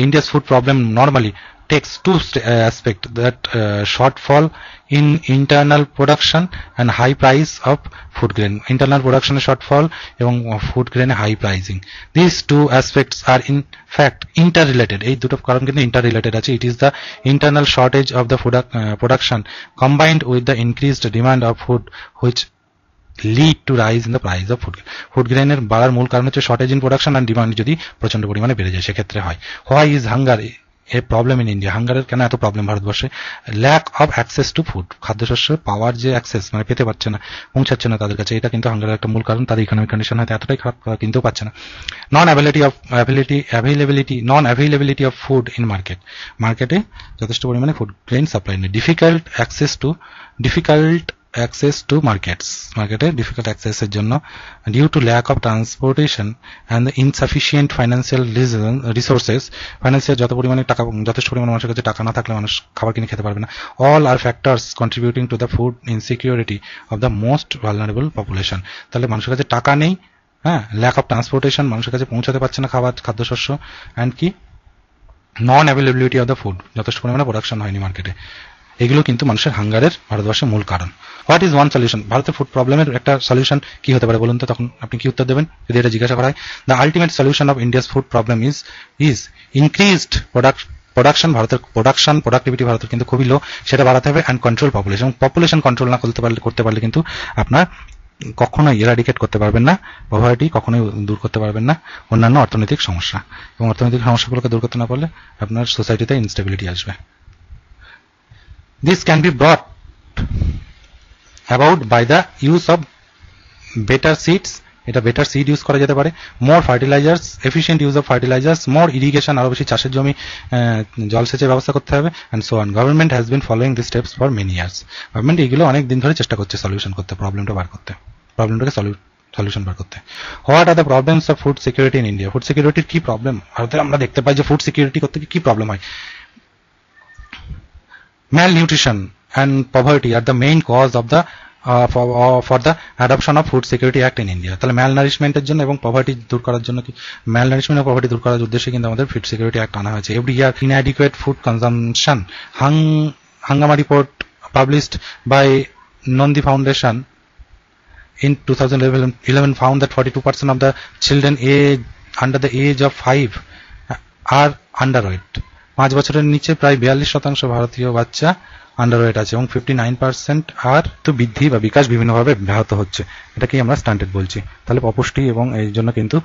India's food problem normally takes two uh, aspect that uh, shortfall in internal production and high price of food grain internal production shortfall এবং food grain high pricing these two aspects are in fact interrelated এই দুটো কারণ কিন্তু interrelated আছে it is the internal shortage of the food, uh, production combined with the increased demand of food which lead to rise in the price of food food গ্রেনের বাড়ার মূল কারণ হচ্ছে shortage in production and demand যদি প্রচণ্ড পরিমাণে বেড়ে যায় সেক্ষেত্রে হয় why is hunger a problem in India হাঙ্গারের কেন এত প্রবলেম ভারতবর্ষে? Lack of access to food খাদ্যশস্য পাওয়ার যে অ্যাক্সেস মানে পেতে পারছে না, পৌঁছাচ্ছে না তাদের কাছে। এটা কিন্তু হাঙ্গারের একটা মূল কারণ। তাদের ইকোনমিক কন্ডিশন হয়তো এতটাই খারাপ কিনতেও পাচ্ছে না। Non availability of availability availability non availability of food in market মার্কেটে যথেষ্ট পরিমাণে ফুড গ্রেন সাপ্লাই নেই। Difficult access to difficult access to markets. মার্কেটে ডিফিকাল্ট অ্যাক্সেসের জন্য due to lack of transportation and insufficient financial resources financial যত পরিমাণে টাকা, যথেষ্ট পরিমাণে মানুষের কাছে টাকা না থাকলে মানুষ খাবার কিনে খেতে পারবে না। All are factors contributing to the food insecurity of the most vulnerable population তাহলে মানুষের কাছে টাকা নেই হ্যাঁ? ল্যাক অফ ট্রান্সপোর্টেশন মানুষের কাছে পৌঁছাতে পারছে না খাবার, খাদ্যশস্য অ্যান্ড কি? Non availability of the food যথেষ্ট পরিমাণে প্রোডাকশন হয়নি মার্কেটে এগুলো কিন্তু মানুষের হাঙ্গারের ভারতবর্ষের মূল কারণ। হোয়াট ইজ ওয়ান সলিউশন ভারতের ফুড প্রবলেমের একটা সলিউশন কি হতে পারে বলুন তো? তখন আপনি কি উত্তর দেবেন? যদি এটা জিজ্ঞাসা করা হয়। The ultimate solution of India's food problem is is increased product production ভারতের প্রোডাকশন প্রোডাক্টিভিটি ভারতের কিন্তু খুবই লো সেটা বাড়াতে হবে and control population population control না করতে পারলে করতে পারলে কিন্তু আপনার কখনোই এরাডিকেট করতে পারবেন না। পভার্টি কখনোই দূর করতে পারবেন না। অন্যান্য অর্থনৈতিক সমস্যা। এবং অর্থনৈতিক সমস্যাগুলোকে দূর করতে না পারলে আপনার সোসাইটিতে ইনস্টেবিলিটি আসবে। This can be brought about by the use of better seeds. এটা বেটার সিড ইউজ করা যেতে পারে। More fertilisers efficient use of fertilisers more irrigation আরও বেশি চাষের জমি জলসেচের ব্যবস্থা করতে হবে and so on government has been following this steps for many years government এগুলো অনেক দিন ধরে চেষ্টা করছে সলিউশন করতে প্রবলেমটা বার করতে। প্রবলেমটাকে সলিউশন বার করতে। What are the problems of food security in India food সিকিউরিটির কি প্রবলেম ভারতে আমরা দেখতে পাই যে ফুড সিকিউরিটি করতে কি প্রবলেম হয়? Malnutrition and poverty are the main cause of the uh, for, uh, for the adoption of food security act in India তাহলে ম্যালনারিশমেন্টের জন্য এবং পভার্টি দূর করার জন্য কি ম্যালনারিশমেন্ট এবং পভার্টি দূর করার উদ্দেশ্যে কিন্তু আমাদের ফুড সিকিউরিটি অ্যাক্ট আনা হয়েছে every year inadequate food consumption Hang Hungama report published by Nandi Foundation in 2011 found that 42% of the children age under the age of 5 are underweight পাঁচ বছরের নিচে প্রায় বিয়াল্লিশ শতাংশ ভারতীয় বাচ্চা আন্ডারওয়েট আছে এবং ফিফটি নাইন পার্সেন্ট আর তো বৃদ্ধি বা বিকাশ বিভিন্নভাবে ব্যাহত হচ্ছে। এটাকেই আমরা স্ট্যান্ডার্ড বলছি। তাহলে অপুষ্টি এবং এই জন্য কিন্তু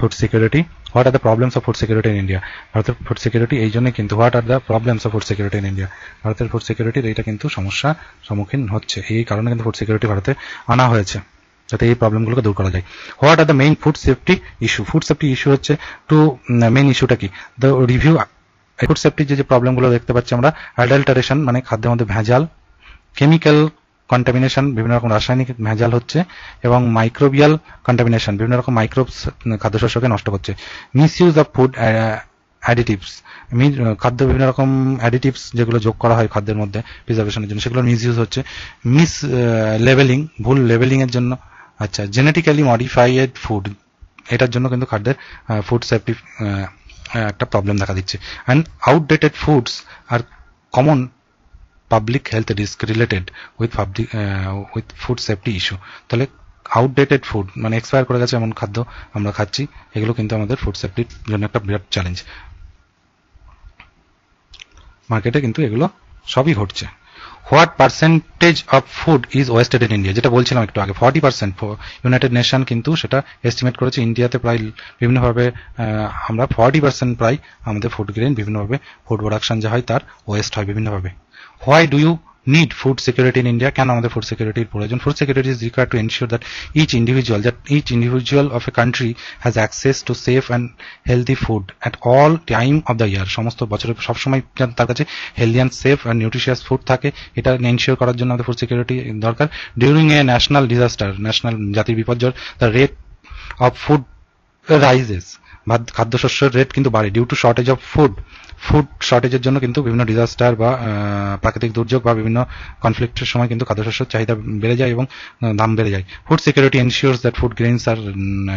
food security what are the problems of food security in India ভারতের ফুড সিকিউরিটি এই জন্য কিন্তু what are the problems of food security in India ভারতের ফুড সিকিউরিটির এইটা কিন্তু সমস্যা সম্মুখীন হচ্ছে। এই কারণে কিন্তু ফুড সিকিউরিটি ভারতে আনা হয়েছে, যাতে এই প্রবলেমগুলোকে দূর করা যায়। What are the main food safety issue food safety issue হচ্ছে টু মেইন ইস্যুটা কি? দ্য রিভিউ ফুড সেফটির যে যে প্রবলেমগুলো দেখতে পাচ্ছি আমরা অ্যাডাল্টারেশন মানে খাদ্যের মধ্যে ভেজাল কেমিক্যাল কন্টামিনেশন বিভিন্ন রকম রাসায়নিক ভেজাল হচ্ছে, এবং মাইক্রোবিয়াল কন্টামিনেশন বিভিন্ন রকম মাইক্রোবস খাদ্যশস্যকে নষ্ট করছে। Misuse of food additives খাদ্য বিভিন্ন রকম অ্যাডিটিভস যেগুলো যোগ করা হয় খাদ্যের মধ্যে প্রিজার্ভেশনের জন্য, সেগুলো মিসইউজ হচ্ছে। মিস লেভেলিং ভুল লেভেলিং এর জন্য আচ্ছা জেনেটিক্যালি মডিফাইড ফুড এটার জন্য কিন্তু খাদ্যের ফুড সেফটি একটা প্রবলেম দেখা দিচ্ছে। And outdated foods are common public health risk related with public with food safety issue তাহলে আউটডেটেড ফুড মানে এক্সপায়ার করে গেছে এমন খাদ্য আমরা খাচ্ছি, এগুলো কিন্তু আমাদের ফুড সেফটির জন্য একটা বিরাট চ্যালেঞ্জ মার্কেটে কিন্তু এগুলো সবই ঘটছে। What percentage of food is wasted in India? যেটা বলছিলাম একটু আগে, ফর্টি পার্সেন্ট ইউনাইটেড নেশন কিন্তু সেটা এস্টিমেট করেছে ইন্ডিয়াতে প্রায় বিভিন্নভাবে আমরা ফর্টি পার্সেন্ট প্রায় আমাদের ফুড গ্রেন বিভিন্নভাবে ফুড প্রোডাকশন যা হয় তার ওয়েস্ট হয় বিভিন্নভাবে। Why do you need food security in India, কেন আমাদের ফুড সিকিউরিটির প্রয়োজন? Food security is required to ensure that each individual that each individual of a country has access to safe and healthy food at all time of the year সমস্ত বছরে সবসময় তার কাছে healthy and safe and nutritious food থাকে, এটা ensure করার জন্য আমাদের ফুড সিকিউরিটি দরকার। During a national disaster national জাতির বিপর্যয় the rate of food rises খাদ্যশস্যের রেট কিন্তু বাড়ে due to shortage of food food শর্টেজের জন্য কিন্তু বিভিন্ন ডিজাস্টার বা প্রাকৃতিক দুর্যোগ বা বিভিন্ন কনফ্লিক্টের সময় কিন্তু খাদ্যশস্যের চাহিদা বেড়ে যায় এবং দাম বেড়ে যায়। Food security ensures that food grains are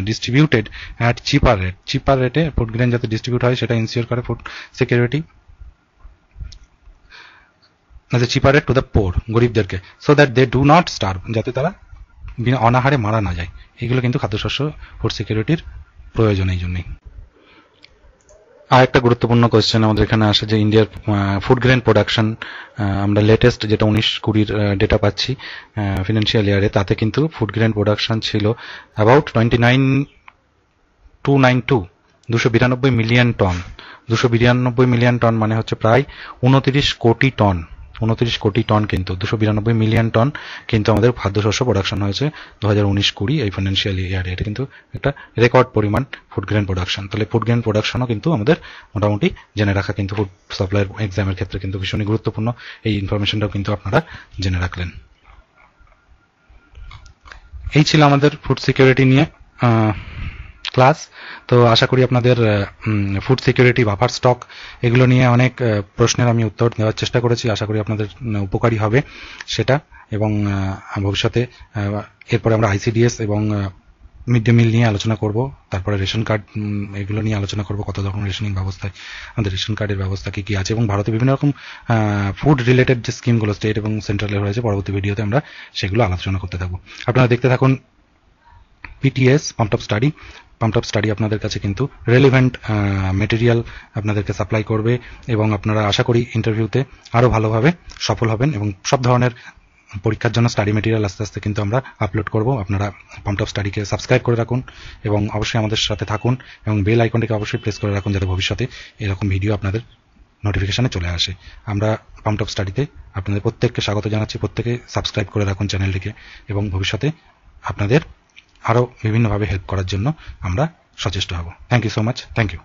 distributed at cheaper rate cheaper রেটে ফুড গ্রেন যাতে ডিস্ট্রিবিউট হয়, সেটা এনশিওর করে food security cheaper rate to the poor গরিবদেরকে so that they do not starve যাতে তারা অনাহারে মারা না যায়। এগুলো কিন্তু খাদ্যশস্য ফুড সিকিউরিটির প্রয়োজন এই জন্যই। আর একটা গুরুত্বপূর্ণ কোয়েশ্চেন আমাদের এখানে আসে যে ইন্ডিয়ার ফুড গ্রেন প্রোডাকশন আমরা লেটেস্ট যেটা উনিশ কুড়ির ডেটা পাচ্ছি ফিনান্সিয়াল ইয়ারে তাতে কিন্তু ফুড গ্রেন প্রোডাকশন ছিল about twenty nine two nine two দুশো বিরানব্বই মিলিয়ন টন দুশো বিরানব্বই মিলিয়ন টন মানে হচ্ছে প্রায় উনতিরিশ কোটি টন উনত্রিশ কোটি টন কিন্তু, দুশো বিরানব্বই মিলিয়ন টন কিন্তু আমাদের খাদ্যশস্য প্রোডাকশন হয়েছে দু হাজার উনিশ কুড়ি এই ফাইন্যান্সিয়াল ইয়ারে এটা কিন্তু একটা রেকর্ড পরিমাণ ফুড গ্রেন প্রোডাকশন তাহলে ফুড গ্রেন প্রোডাকশনও কিন্তু আমাদের মোটামুটি জেনে রাখা কিন্তু ফুড সাপ্লাইয়ের এক্সামের ক্ষেত্রে কিন্তু ভীষণই গুরুত্বপূর্ণ। এই ইনফরমেশনটাও কিন্তু আপনারা জেনে রাখলেন। এই ছিল আমাদের ফুড সিকিউরিটি নিয়ে। ক্লাস তো আশা করি আপনাদের ফুড সিকিউরিটি বাফার স্টক এগুলো নিয়ে অনেক প্রশ্নের আমি উত্তর দেওয়ার চেষ্টা করেছি। আশা করি আপনাদের উপকারী হবে সেটা। এবং ভবিষ্যতে এরপরে আমরা আইসিডিএস এবং মিড ডে মিল নিয়ে আলোচনা করব। তারপরে রেশন কার্ড এগুলো নিয়ে আলোচনা করব। কত রকম রেশনিং ব্যবস্থায়, আমাদের রেশন কার্ডের ব্যবস্থা কি কি আছে। এবং ভারতে বিভিন্ন রকম ফুড রিলেটেড যে স্কিমগুলো স্টেট এবং সেন্ট্রালের হয়েছে পরবর্তী ভিডিওতে আমরা সেগুলো আলোচনা করতে থাকব। আপনারা দেখতে থাকুন PTS pump of study pump of study আপনাদের কাছে কিন্তু রেলিভেন্ট মেটেরিয়াল আপনাদেরকে সাপ্লাই করবে এবং আপনারা আশা করি ইন্টারভিউতে আরও ভালোভাবে সফল হবেন এবং সব ধরনের পরীক্ষার জন্য স্টাডি মেটেরিয়াল আস্তে আস্তে কিন্তু আমরা আপলোড করব। আপনারা পাম্প অফ স্টাডিকে সাবস্ক্রাইব করে রাখুন এবং অবশ্যই আমাদের সাথে থাকুন এবং বেল আইকনটিকে অবশ্যই প্রেস করে রাখুন যাতে ভবিষ্যতে এরকম ভিডিও আপনাদের নোটিফিকেশনে চলে আসে। আমরা পাম্প অফ স্টাডিতে আপনাদের প্রত্যেককে স্বাগত জানাচ্ছি। প্রত্যেকে সাবস্ক্রাইব করে রাখুন চ্যানেলটিকে এবং ভবিষ্যতে আপনাদের আরও বিভিন্নভাবে হেল্প করার জন্য আমরা সচেষ্ট হব। Thank you so much thank you